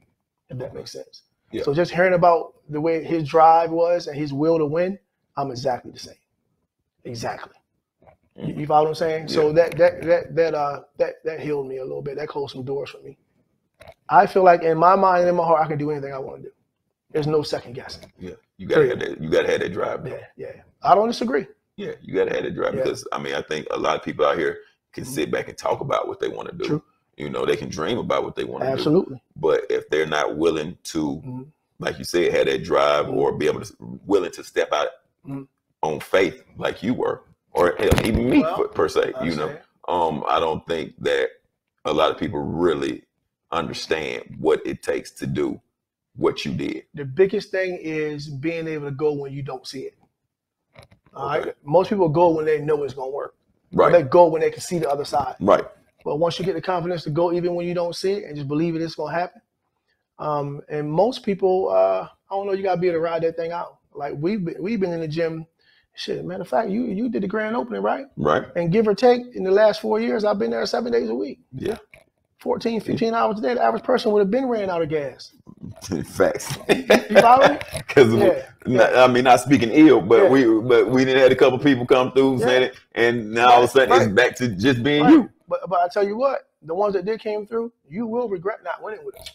if that makes sense. Yeah. So just hearing about the way his drive was and his will to win, I'm exactly the same. Exactly. You, you follow what I'm saying? Yeah. So that that that that uh that that healed me a little bit. That closed some doors for me. I feel like in my mind and in my heart, I can do anything I want to do. There's no second guessing. Yeah, you gotta have that. You gotta have that drive. Yeah, yeah. I don't disagree. Yeah, you gotta have that drive Yeah. because I mean I think a lot of people out here can sit back and talk about what they want to do. True. You know, they can dream about what they want to do. Absolutely. But if they're not willing to, Mhm. like you said, have that drive Mhm. or be able to willing to step out Mhm. on faith, like you were, or hell, even me Well, per, per se, I you know, um, I don't think that a lot of people really understand what it takes to do what you did. the biggest thing is being able to go when you don't see it. All right. Okay. Most people go when they know it's gonna work. Right. They go when they can see the other side. right. But once you get the confidence to go, even when you don't see it, and just believe it, it's gonna happen. Um, and most people, uh, I don't know, you gotta be able to ride that thing out. Like we've been, we've been in the gym. Shit, matter of fact, you you did the grand opening, right? Right. And give or take, in the last four years, I've been there seven days a week, Yeah. 14, 15 hours a day. The average person would have been ran out of gas. Facts. You follow me? Because Yeah, I mean, not speaking ill, but Yeah. we but we didn't had a couple people come through Yeah. saying it, and now all of a sudden Right. it's back to just being Right. you. But but I tell you what, the ones that did came through, you will regret not winning with us.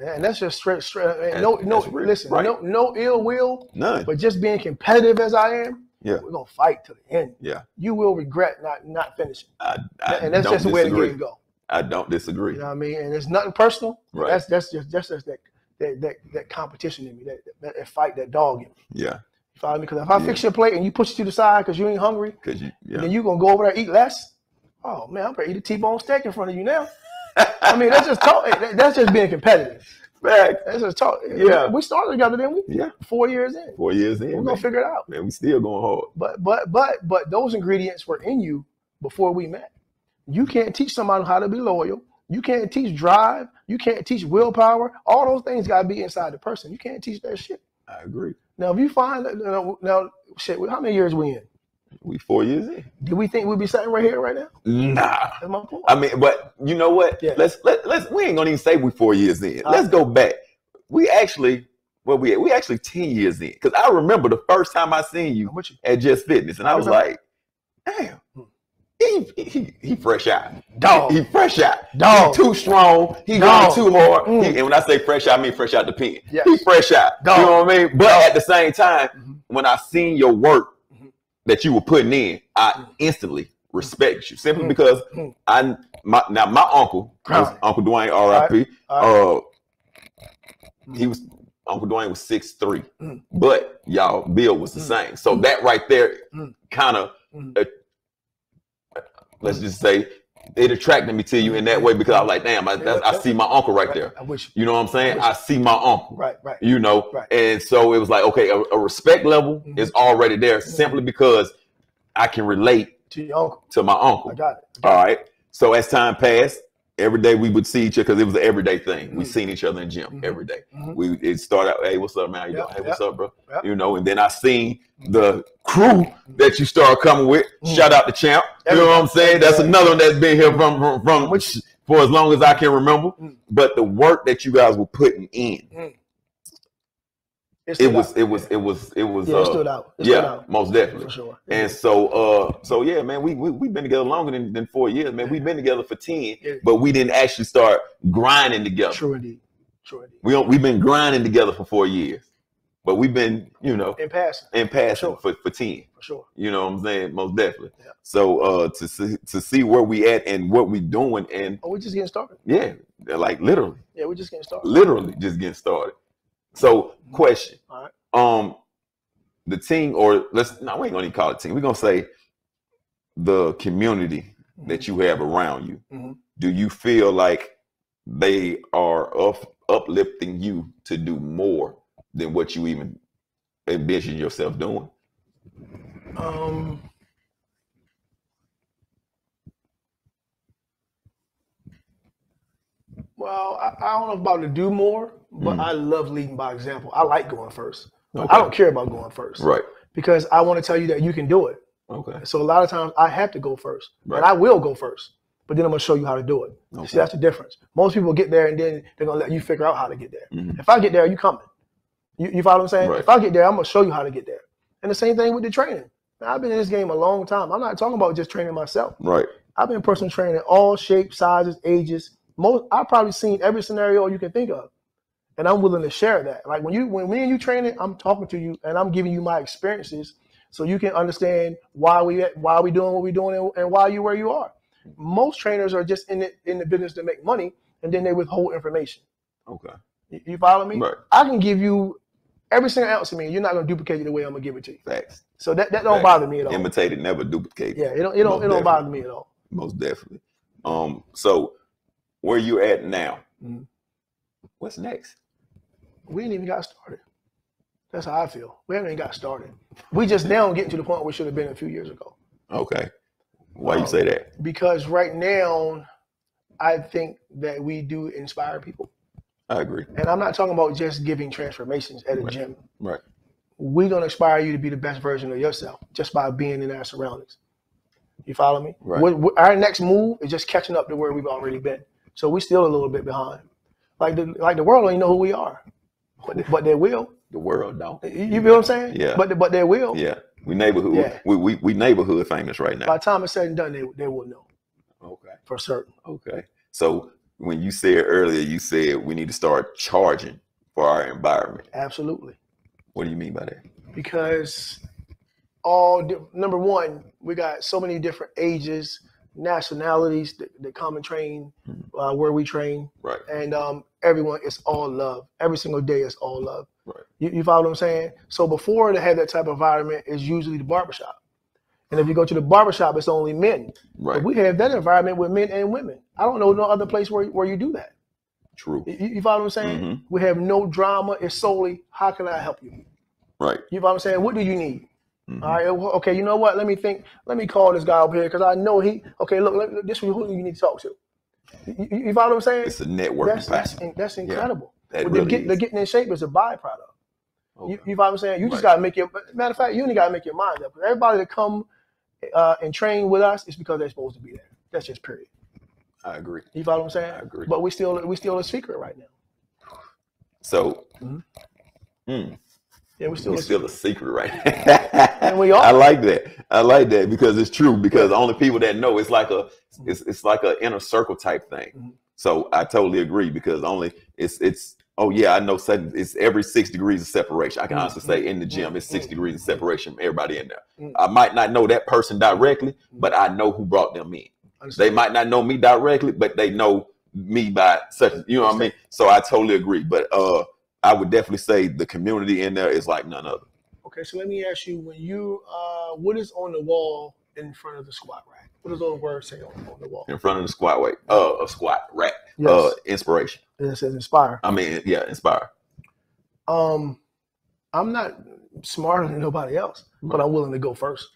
Yeah, and that's just straight, straight. no, no. real. Listen, Right. no, no ill will, None. but just being competitive as I am, Yeah. we're gonna fight to the end. Yeah. You will regret not not finishing, I, I and that's just the way the game go. I don't disagree. You know what I mean? And it's nothing personal. Right. That's that's just that's just that that that, that competition in me, that, that that fight, that dog in me. Yeah. You follow me? Because if I fix your plate and you push it to the side because you ain't hungry, Because you. Yeah. then you gonna go over there and eat less. Oh man, I'm gonna eat a T-bone steak in front of you now. I mean, that's just talk. That's just being competitive. Fact. That's just talk. Yeah. we started together, didn't we? Yeah. Four years in, Four years in, we're man. gonna figure it out. man, we still going hard. But but but but those ingredients were in you before we met. You can't teach somebody how to be loyal. You can't teach drive. You can't teach willpower. All those things gotta be inside the person. You can't teach that shit. I agree. Now, if you find that now, now shit, how many years we in? We four years in. Do we think we'd be sitting right here right now? Nah. That's my point. I mean, but you know what? Yeah. Let's let let's we ain't gonna even say we four years in. All Let's go back. We actually well we we actually ten years in because I remember the first time I seen you you. at Just Fitness, and I, I was like, damn, he he he fresh out. Dog. He fresh out. Dog. He too strong. He Dog. going too hard. Mm. He- and when I say fresh out, I mean fresh out the pen. Yes. He fresh out. Dog. You know what I mean? But at the same time, Mhm. when I seen your work Mhm. that you were putting in, I instantly respect you simply Mm. because Mm. I my now my uncle, Right. Uncle Dwayne, R.I.P. All Uh, he was Uncle Dwayne was six three, Mm. but y'all Bill was the Mm. same. So that right there, Mm. kind of, Mm. Let's just say, it attracted me to you in that way because I was like, damn, I, I see my uncle right there. I wish. You know what I'm saying? I see my uncle. Right, right. You know, Right. and so it was like, okay, a, a respect level Mhm. is already there simply because I can relate To your uncle. to my uncle. I got it. All right. So as time passed, every day we would see each other because it was an everyday thing. We Mhm. seen each other in gym Mhm. every day. Mhm. We it started out, hey, what's up, man? How you Yep, doing? Hey, what's yep, up, bro? yep. You know, and then I seen the crew that you start coming with. Mhm. Shout out to Champ. You know what I'm saying? That's another one that's been here from from, from Which- for as long as I can remember. Mhm. But the work that you guys were putting in, it stood was it was it was it was Yeah, uh, it stood out. It stood yeah, out. most definitely. For sure. And so, uh, so yeah, man, we we we've been together longer than, than four years, man. We've been together for ten, Yeah. but we didn't actually start grinding together. True indeed. True indeed. We don't, we've been grinding together for four years, but we've been, you know, In passing, in passing Sure. for, for ten. for sure. You know what I'm saying? Most definitely. Yeah. So, uh, to see to see where we at and what we doing, and Oh, we're just getting started. yeah, like literally, Yeah, we're just getting started. literally just getting started. So, question. All right. um the team or let's no we ain't gonna call it team we're gonna say the community that you have around you Mhm. do you feel like they are up, uplifting you to do more than what you even envision yourself doing Um, well, I, I don't know about to do more, but Mm. I love leading by example. I like going first. Okay. I don't care about going first right because I want to tell you that you can do it. okay So a lot of times I have to go first, Right. and I will go first. But then I'm gonna show you how to do it. Okay. See, that's the difference. Most people get there and then they're gonna let you figure out how to get there. Mhm. If I get there, you coming. You, you follow what I'm saying? Right. If I get there, I'm gonna show you how to get there. And the same thing with the training. Now, I've been in this game a long time. I'm not talking about just training myself. Right. I've been personal training all shapes, sizes, ages. Most I've probably seen every scenario you can think of. And I'm willing to share that. Like when you when me and you training, I'm talking to you and I'm giving you my experiences so you can understand why we why we doing what we're doing and, and why you where you are. Most trainers are just in it in the business to make money and then they withhold information. Okay. You, you follow me? Right. I can give you every single ounce of me. You're not gonna duplicate it the way I'm gonna give it to you. Facts. So that, that don't Facts. bother me at all. Imitated, never duplicated. Yeah, it don't it don't Most it don't bother me at all. Most definitely. Um. So, where you at now? Mhm. What's next? We ain't even got started. That's how I feel. We haven't even got started. We just now getting to the point we should have been a few years ago. Okay. Why Um, you say that? Because right now, I think that we do inspire people. I agree. And I'm not talking about just giving transformations at a Right. gym. Right. We're gonna inspire you to be the best version of yourself just by being in our surroundings. You follow me? Right. What- what- our next move is just catching up to where we've already been. So we're still a little bit behind. Like the like the world don't even know who we are, but they, but they will. The world don't. You feel what I'm saying? Yeah. But but they will. Yeah. We neighborhood. Yeah. We, we we neighborhood famous right By now. the time it's said and done, they they will know Okay. for certain. Okay. So when you said earlier, you said we need to start charging for our environment. Absolutely. What do you mean by that? because all number one, we got so many different ages, nationalities that, that come and train uh, where we train, Right. and um, everyone is all love. Every single day is all love. Right. You, you follow what I'm saying? So before they have that type of environment, is usually the barbershop. And if you go to the barbershop, it's only men. Right. But we have that environment with men and women. I don't know no other place where, where you do that. True. You, you follow what I'm saying? Mhm. We have no drama. It's solely how can I help you? Right. You follow what I'm saying? What do you need? Mhm. All right. well, Okay. You know what? Let me think. Let me call this guy up here because I know he. Okay. Look. Let, look, this is who you need to talk to. You, you, follow what I'm saying? It's a network. That's that's, in- that's incredible. that But really get, the getting in shape is a byproduct. Okay. You, you follow what I'm saying? You just got to make your matter of fact. You only got to make your mind up. Everybody that come uh, and train with us is because they're supposed to be there. That's just period. I agree. You follow what I'm saying? I agree. But we still we still a secret right now. So, Mhm. mm, Yeah, we still we a still a secret right now. And we are. I like that. I like that because it's true. Because the only people that know it's like a it's it's like a inner circle type thing. Mhm. So I totally agree because only it's it's oh yeah I know certain- it's every six degrees of separation. I can honestly say in the gym it's six degrees of separation from everybody in there. Mhm. I might not know that person directly, but I know who brought them in. They might not know me directly, but they know me by such. You know what I mean? So I totally agree. But uh, I would definitely say the community in there is like none other. Okay, so let me ask you: When you, uh, what is on the wall in front of the squat rack? What does those words say on, on the wall? in front of the squat weight, uh, a squat rack, Yes. uh, inspiration. It says inspire. I mean, yeah, inspire. Um, I'm not smarter than nobody else, but I'm willing to go first.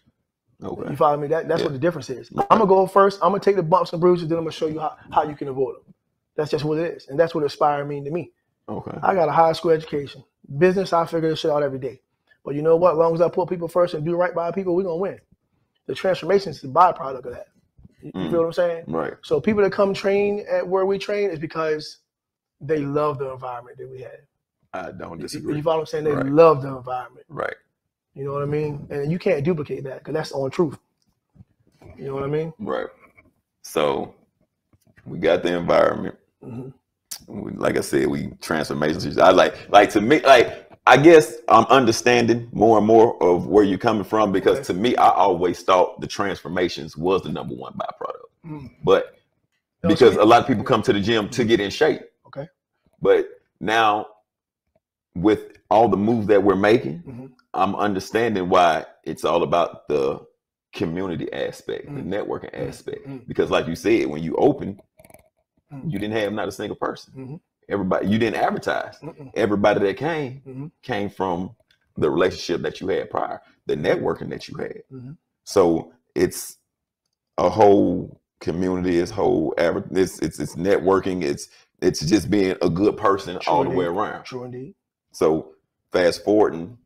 Okay. You follow me? That that's Yeah. what the difference is. I'm gonna go first. I'm gonna take the bumps and bruises, then I'm gonna show you how, how you can avoid them. That's just what it is, and that's what inspire mean to me. Okay. I got a high school education. Business, I figure this shit out every day. But you know what? As long as I put people first and do right by people, we're gonna win. The transformation is the byproduct of that. You, you Mm. feel what I'm saying? Right. So people that come train at where we train is because they love the environment that we have. I don't You, disagree. you follow what I'm saying? They Right. love the environment. Right. You know what I mean? And you can't duplicate that because that's on truth. You know what I mean? Right. So we got the environment. Mhm. Like I said, we transformations. I like like to me like I guess I'm understanding more and more of where you're coming from because to me I always thought the transformations was the number one byproduct. Mm. But because a lot of people come to the gym to get in shape. Okay. But now with all the moves that we're making, Mhm. I'm understanding why it's all about the community aspect, the Mm. networking Mm. aspect. Mm. Because like you said, when you open, Mm. you didn't have not a single person. Mhm. Everybody you didn't advertise. Mm-mm. Everybody that came Mhm. came from the relationship that you had prior, the networking that you had. Mhm. So it's a whole community, it's whole it's it's it's networking, it's it's just being a good person True all the way around. True indeed. So fast forwarding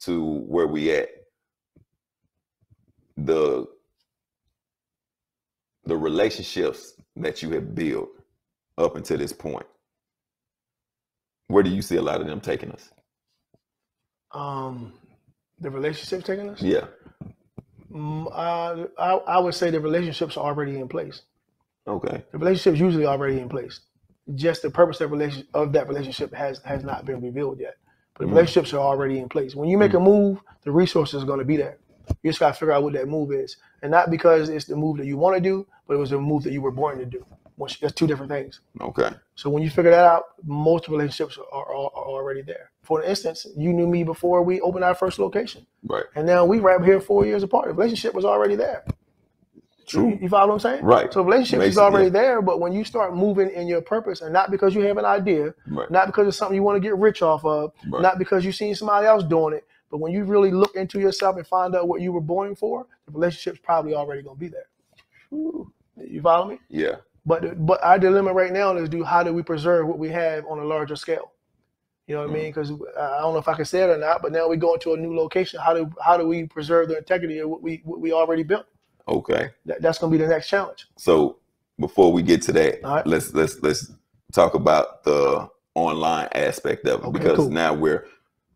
to where we at, the the relationships that you have built up until this point, where do you see a lot of them taking us? Um, the relationships taking us. Yeah. Mm, uh, I, I would say the relationships are already in place. Okay. The relationship's usually already in place. Just the purpose of relation of that relationship has has not been revealed yet. But the Mm. relationships are already in place. When you make a move, the resources are going to be there. You just got to figure out what that move is, and not because it's the move that you want to do, but it was the move that you were born to do. Once- That's two different things. Okay. So when you figure that out, most relationships are, are, are already there. For instance, you knew me before we opened our first location, Right. and now we right here four years apart. The relationship was already there. True. You, you follow what I'm saying? Right. So relationship is already yeah. there, but when you start moving in your purpose, and not because you have an idea, Right. not because it's something you want to get rich off of, Right. not because you've seen somebody else doing it, but when you really look into yourself and find out what you were born for, the relationship's probably already going to be there. You follow me? Yeah. But but our dilemma right now is do how do we preserve what we have on a larger scale? You know what I mean? Mm. Because uh, I don't know if I can say it or not, but now we go into a new location. How do how do we preserve the integrity of what we what we already built? Okay. That, that's going to be the next challenge. So before we get to that, All right. let's let's let's talk about the online aspect of it Okay, because cool. now we're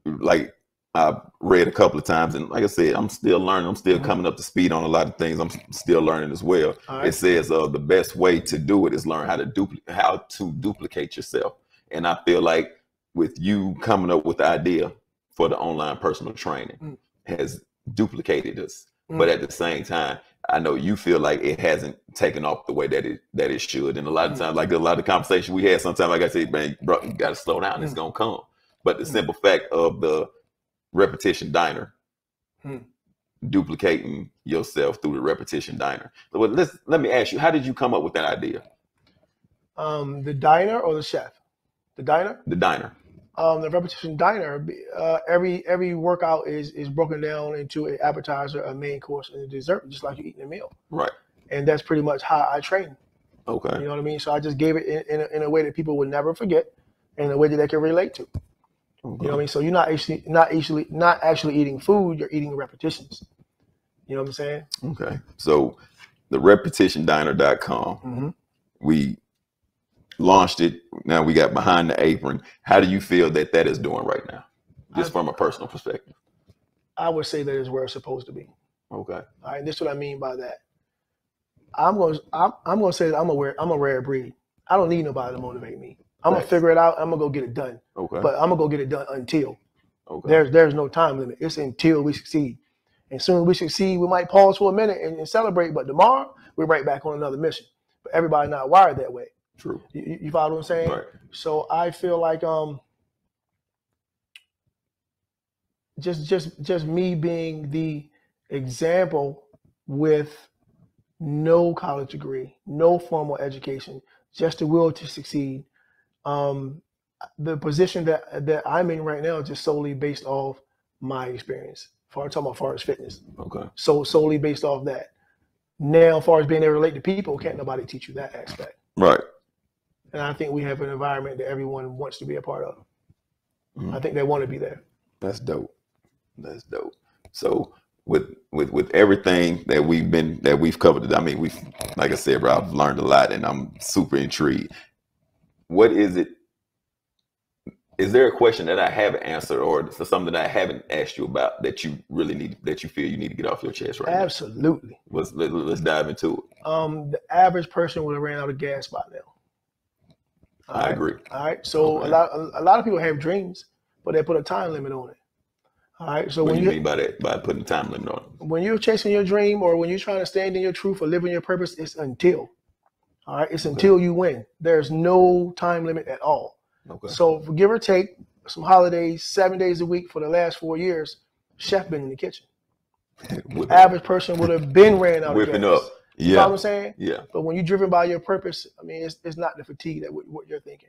like I've read a couple of times, and like I said, I'm still learning. I'm still Mhm. coming up to speed on a lot of things. I'm still learning as well. Right. It says uh, the best way to do it is learn how to duplicate how to duplicate yourself. And I feel like with you coming up with the idea for the online personal training Mm. has duplicated us. But Mm. at the same time, I know you feel like it hasn't taken off the way that it that it should. And a lot of Mm. times, like a lot of the conversation we had, sometimes like I say, man, bro, you gotta slow down, it's Mm. gonna come. But the Mm. simple fact of the repetition diner Mm. duplicating yourself through the repetition diner. Well, let's let me ask you, how did you come up with that idea? Um, the diner or the chef? The diner. The diner. Um, the repetition diner. Uh, every every workout is is broken down into an appetizer, a main course, and a dessert, just like you're eating a meal. Right. And that's pretty much how I train. Okay. You know what I mean? So I just gave it in, in, a, in a way that people would never forget, and a way that they can relate to. You know what I mean? So you're not actually not actually not actually eating food. You're eating repetitions. You know what I'm saying? Okay. So the repetitiondiner.com. Mm-hmm. we launched it. Now we got behind the apron. How do you feel that that is doing right now, just I- from a personal perspective? I would say that is where it's supposed to be. Okay. All right, this is what I mean by that. I'm going. to I'm, I'm going to say that I'm a rare. I'm a rare breed. I don't need nobody to motivate me. I'm gonna figure it out. I'm gonna go get it done. Okay. But I'm gonna go get it done until okay. there's there's no time limit. It's until we succeed. And soon we succeed, we might pause for a minute and, and celebrate. But tomorrow we're right back on another mission. But everybody not wired that way. True. You, you- you follow what I'm saying? Right. So I feel like um just just just me being the example with no college degree, no formal education, just the will to succeed. Um the position that that I'm in right now is just solely based off my experience. Far talking about far as fitness. Okay. So solely based off that. Now, as far as being able to relate to people, can't nobody teach you that aspect. Right. And I think we have an environment that everyone wants to be a part of. Mhm. I think they want to be there. That's dope. That's dope. So with with with everything that we've been that we've covered, I mean, we've like I said, bro, I've learned a lot, and I'm super intrigued. What is it? Is there a question that I haven't answered, or something that I haven't asked you about that you really need that you feel you need to get off your chest right now? Absolutely. Let's let, let's dive into it. Um, the average person would have ran out of gas by now. All I right? agree. All right. So Okay. a lot a lot of people have dreams, but they put a time limit on it. All right. So What do when you you mean by that? By putting a time limit on it? when you're chasing your dream or when you're trying to stand in your truth or live in your purpose, it's until. All right. It's until you win. There's no time limit at all. Okay. So for give or take some holidays, seven days a week for the last four years, chef been in the kitchen. Whip- Average person would have been ran out whipping up. You know what Yeah. I'm saying? Yeah. But when you're driven by your purpose, I mean, it's, it's not the fatigue that what, what you're thinking.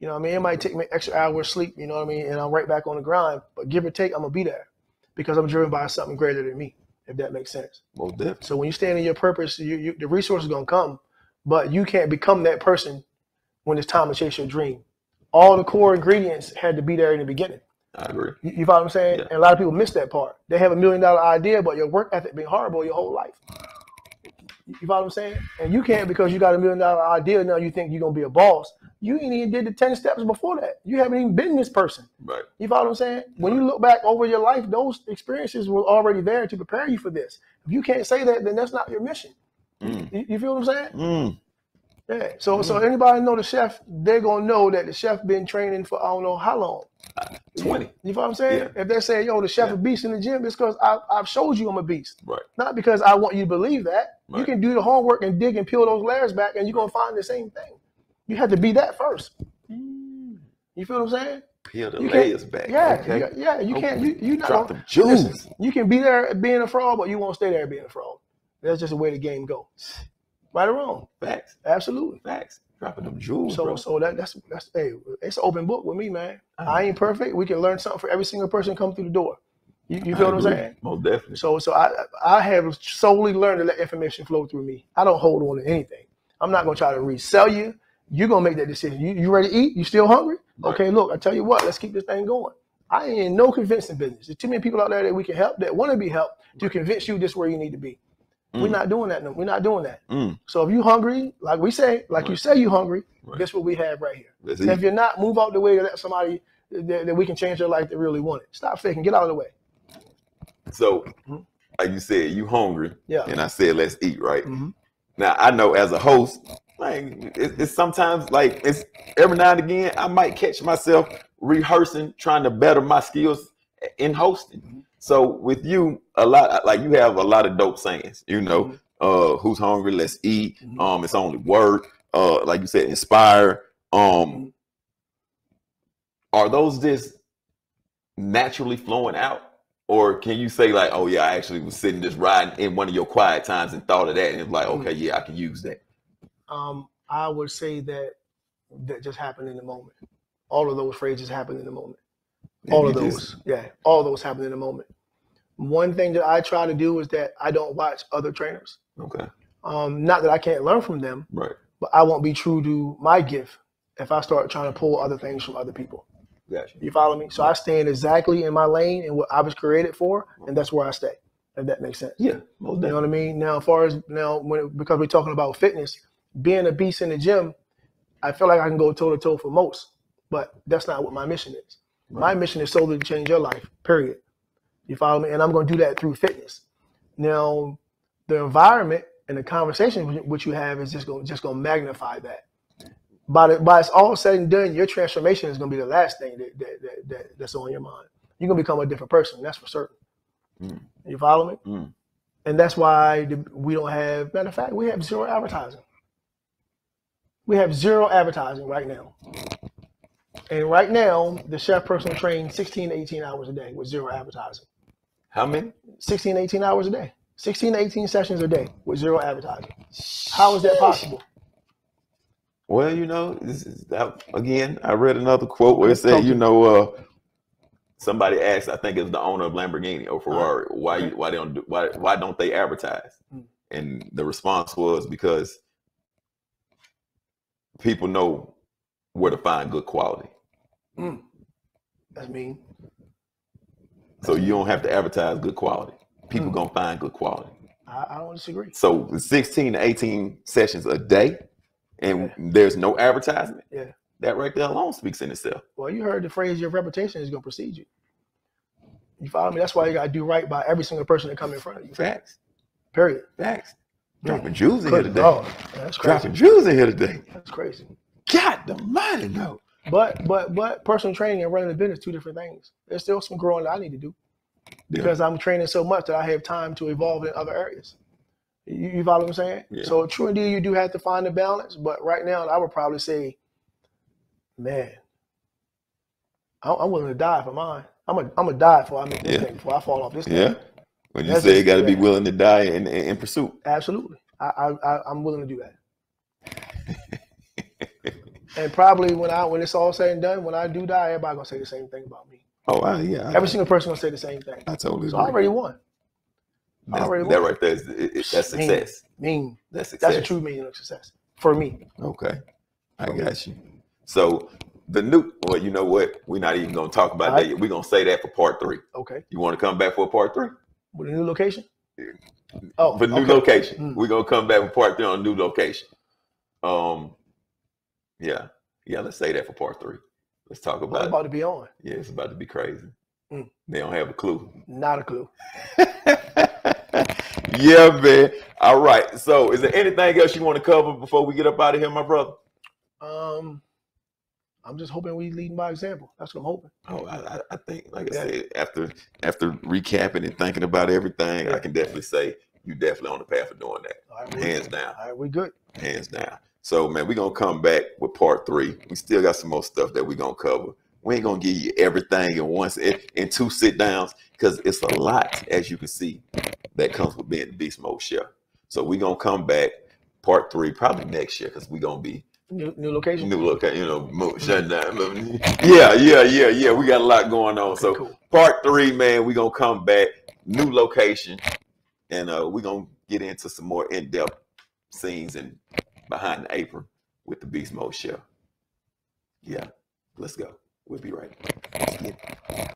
You know what I mean? It might take me extra hour of sleep, you know what I mean? And I'm right back on the grind. But give or take, I'm going to be there because I'm driven by something greater than me, if that makes sense. Most definitely. So when you stand in your purpose, you, you, the resources going to come, but you can't become that person when it's time to chase your dream. All the core ingredients had to be there in the beginning. I agree. You, you follow what I'm saying? Yeah. And a lot of people miss that part. They have a million dollar idea, but your work ethic been horrible your whole life. You follow what I'm saying? And you can't because you got a million dollar idea now. You think you're gonna be a boss. you ain't even did the 10 steps before that. You haven't even been this person. Right. You follow what I'm saying? When you look back over your life, those experiences were already there to prepare you for this. If you can't say that, then that's not your mission. Mm. You, you feel what I'm saying? Mm. Yeah. So so anybody know the chef, they're gonna know that the chef been training for I don't know how long. 20. You feel what I'm saying? If they say, yo, the chef Yeah. a beast in the gym, it's because I've showed you I'm a beast. Right. Not because I want you to believe that. You can do the homework and dig and peel those layers back, and you're gonna find the same thing. You have to be that first. You feel what I'm saying? Peel the You layers back. Yeah, Okay. you- yeah. You can't. You you not. Drop gonna- them jewels. listen, you can be there being a fraud, but you won't stay there being a fraud. That's just the way the game goes. Right or wrong? Facts. Absolutely. Facts. Dropping them jewels, So bro. so that that's that's hey, it's an open book with me, man. I ain't perfect. We can learn something for every single person come through the door. You, you I feel what I'm saying? Most definitely. So so I I have solely learned to let information flow through me. I don't hold on to anything. I'm not gonna try to resell you. You're gonna make that decision. You you ready to eat? You still hungry? Right. Okay, look, I tell you what, let's keep this thing going. I ain't in no convincing business. There's too many people out there that we can help that want to be helped to convince you this where you need to be. We're Mm. not doing that. No, we're not doing that. Mm. So if you hungry, like we say, like you say you hungry, Right. this what we have right here. And if you're not, move out the way to let somebody that, that we can change their life that really want it. Stop faking. Get out of the way. So, like you said, you hungry. Yeah. And I said, let's eat, right? Mhm. Now, I know as a host, like, it, it's sometimes like, it's every now and again, I might catch myself rehearsing, trying to better my skills in hosting. So, with you, a lot, like, you have a lot of dope sayings, you know, uh, who's hungry, let's eat. Mhm. Um, it's only work. Uh, like you said, inspire. Um, are those just naturally flowing out? Or can you say like, oh yeah, I actually was sitting just riding in one of your quiet times and thought of that and it's like, okay, yeah, I can use that. Um, I would say that that just happened in the moment. All of those phrases happened in the moment. All of those, just- yeah, all those happen in a moment. One thing that I try to do is that I don't watch other trainers. Okay. Um, not that I can't learn from them, Right. but I won't be true to my gift if I start trying to pull other things from other people. Gotcha. You follow me? So I stand exactly in my lane and what I was created for, and that's where I stay. If that makes sense. Yeah. Most You know what I mean? Now, as far as now, when because we're talking about fitness, being a beast in the gym, I feel like I can go toe to toe for most, but that's not what my mission is. My mission is solely to change your life. Period. You follow me? And I'm going to do that through fitness. Now, the environment and the conversation which you have is just going just going to magnify that. By the, by it's all said and done, your transformation is going to be the last thing that, that, that, that that's on your mind. You're going to become a different person. That's for certain. Mm. You follow me? Mm. And that's why we don't have, matter of fact, we have zero advertising. We have zero advertising right now. And right now, the chef personal train 16 to 18 hours a day with zero advertising. How many? 16 to 18 hours a day. 16 to 18 sessions a day with zero advertising. How is that possible? Well, you know, this is that again. I read another quote where it said, you know, uh, somebody asked, I think it's the owner of Lamborghini or Ferrari, Uh-huh. why why they don't do, why why don't they advertise? Mm. And the response was because people know where to find good quality, Mm. That's mean. so you don't have to advertise good quality. People Mm. gonna find good quality. I, I don't disagree. So 16 to 18 sessions a day, and there's no advertisement. Yeah. That right there alone speaks in itself. Well, you heard the phrase, your reputation is going to precede you. You follow me? That's why you got to do right by every single person that come in front of you. Facts. Period. Facts. Dropping jewels in here today. That's crazy. Dropping jewels in here today. That's crazy. God the mighty no. But but but personal training and running a business two different things. There's still some growing that I need to do because I'm training so much that I have time to evolve in other areas. You, you follow what I'm saying? Yeah. So true indeed, you do have to find the balance. But right now, I would probably say, man, I'm, I'm willing to die for mine. I'm a I'm gonna die before I make this Yeah. thing before I fall off this thing. Yeah. When you That's say you got to be willing to die in, in, in pursuit. Absolutely. I, I, I I'm willing to do that. and probably when I when it's all said and done, when I do die, everybody gonna say the same thing about me. Oh, I, yeah. I, Every single person gonna say the same thing. I totally So I already won. I That's- already that right there is it, it- that's success. Mean That's success. that's a true meaning of success for me. Okay. I got you. So the new, well, you know what? We're not even going to talk about right. that yet. We're going to say that for part three. Okay, You want to come back for part three? with a new location. Oh, For new okay. location. Mm. We're going to come back for part three on new location. Um, yeah. Yeah, let's say that for part three. Let's talk I'm about. about to be on. yeah, it's about to be crazy. Mm. They don't have a clue. Not a clue. yeah, man. All right. So, is there anything else you want to cover before we get up out of here, my brother? Um, I'm just hoping we leading by example. That's what I'm hoping. Oh, I, I- think, like I said, after after recapping and thinking about everything, I can definitely say you're definitely on the path of doing that, All right, we, hands down, all right, we good. hands down. So, man, we're gonna come back with part three. We still got some more stuff that we're gonna cover. We ain't gonna give you everything in once in, in two sit downs because it's a lot, as you can see, that comes with being the Beast Mode Chef. So we're gonna come back part three probably next year because we're gonna be New, new location. New location, you know, mo- shutting down. Yeah, yeah, yeah, yeah. We got a lot going on. So cool. part three, man, we gonna come back, new location, and uh we gonna get into some more in-depth scenes and behind the apron with the Beast Mode Show. Yeah, let's go. We'll be right back.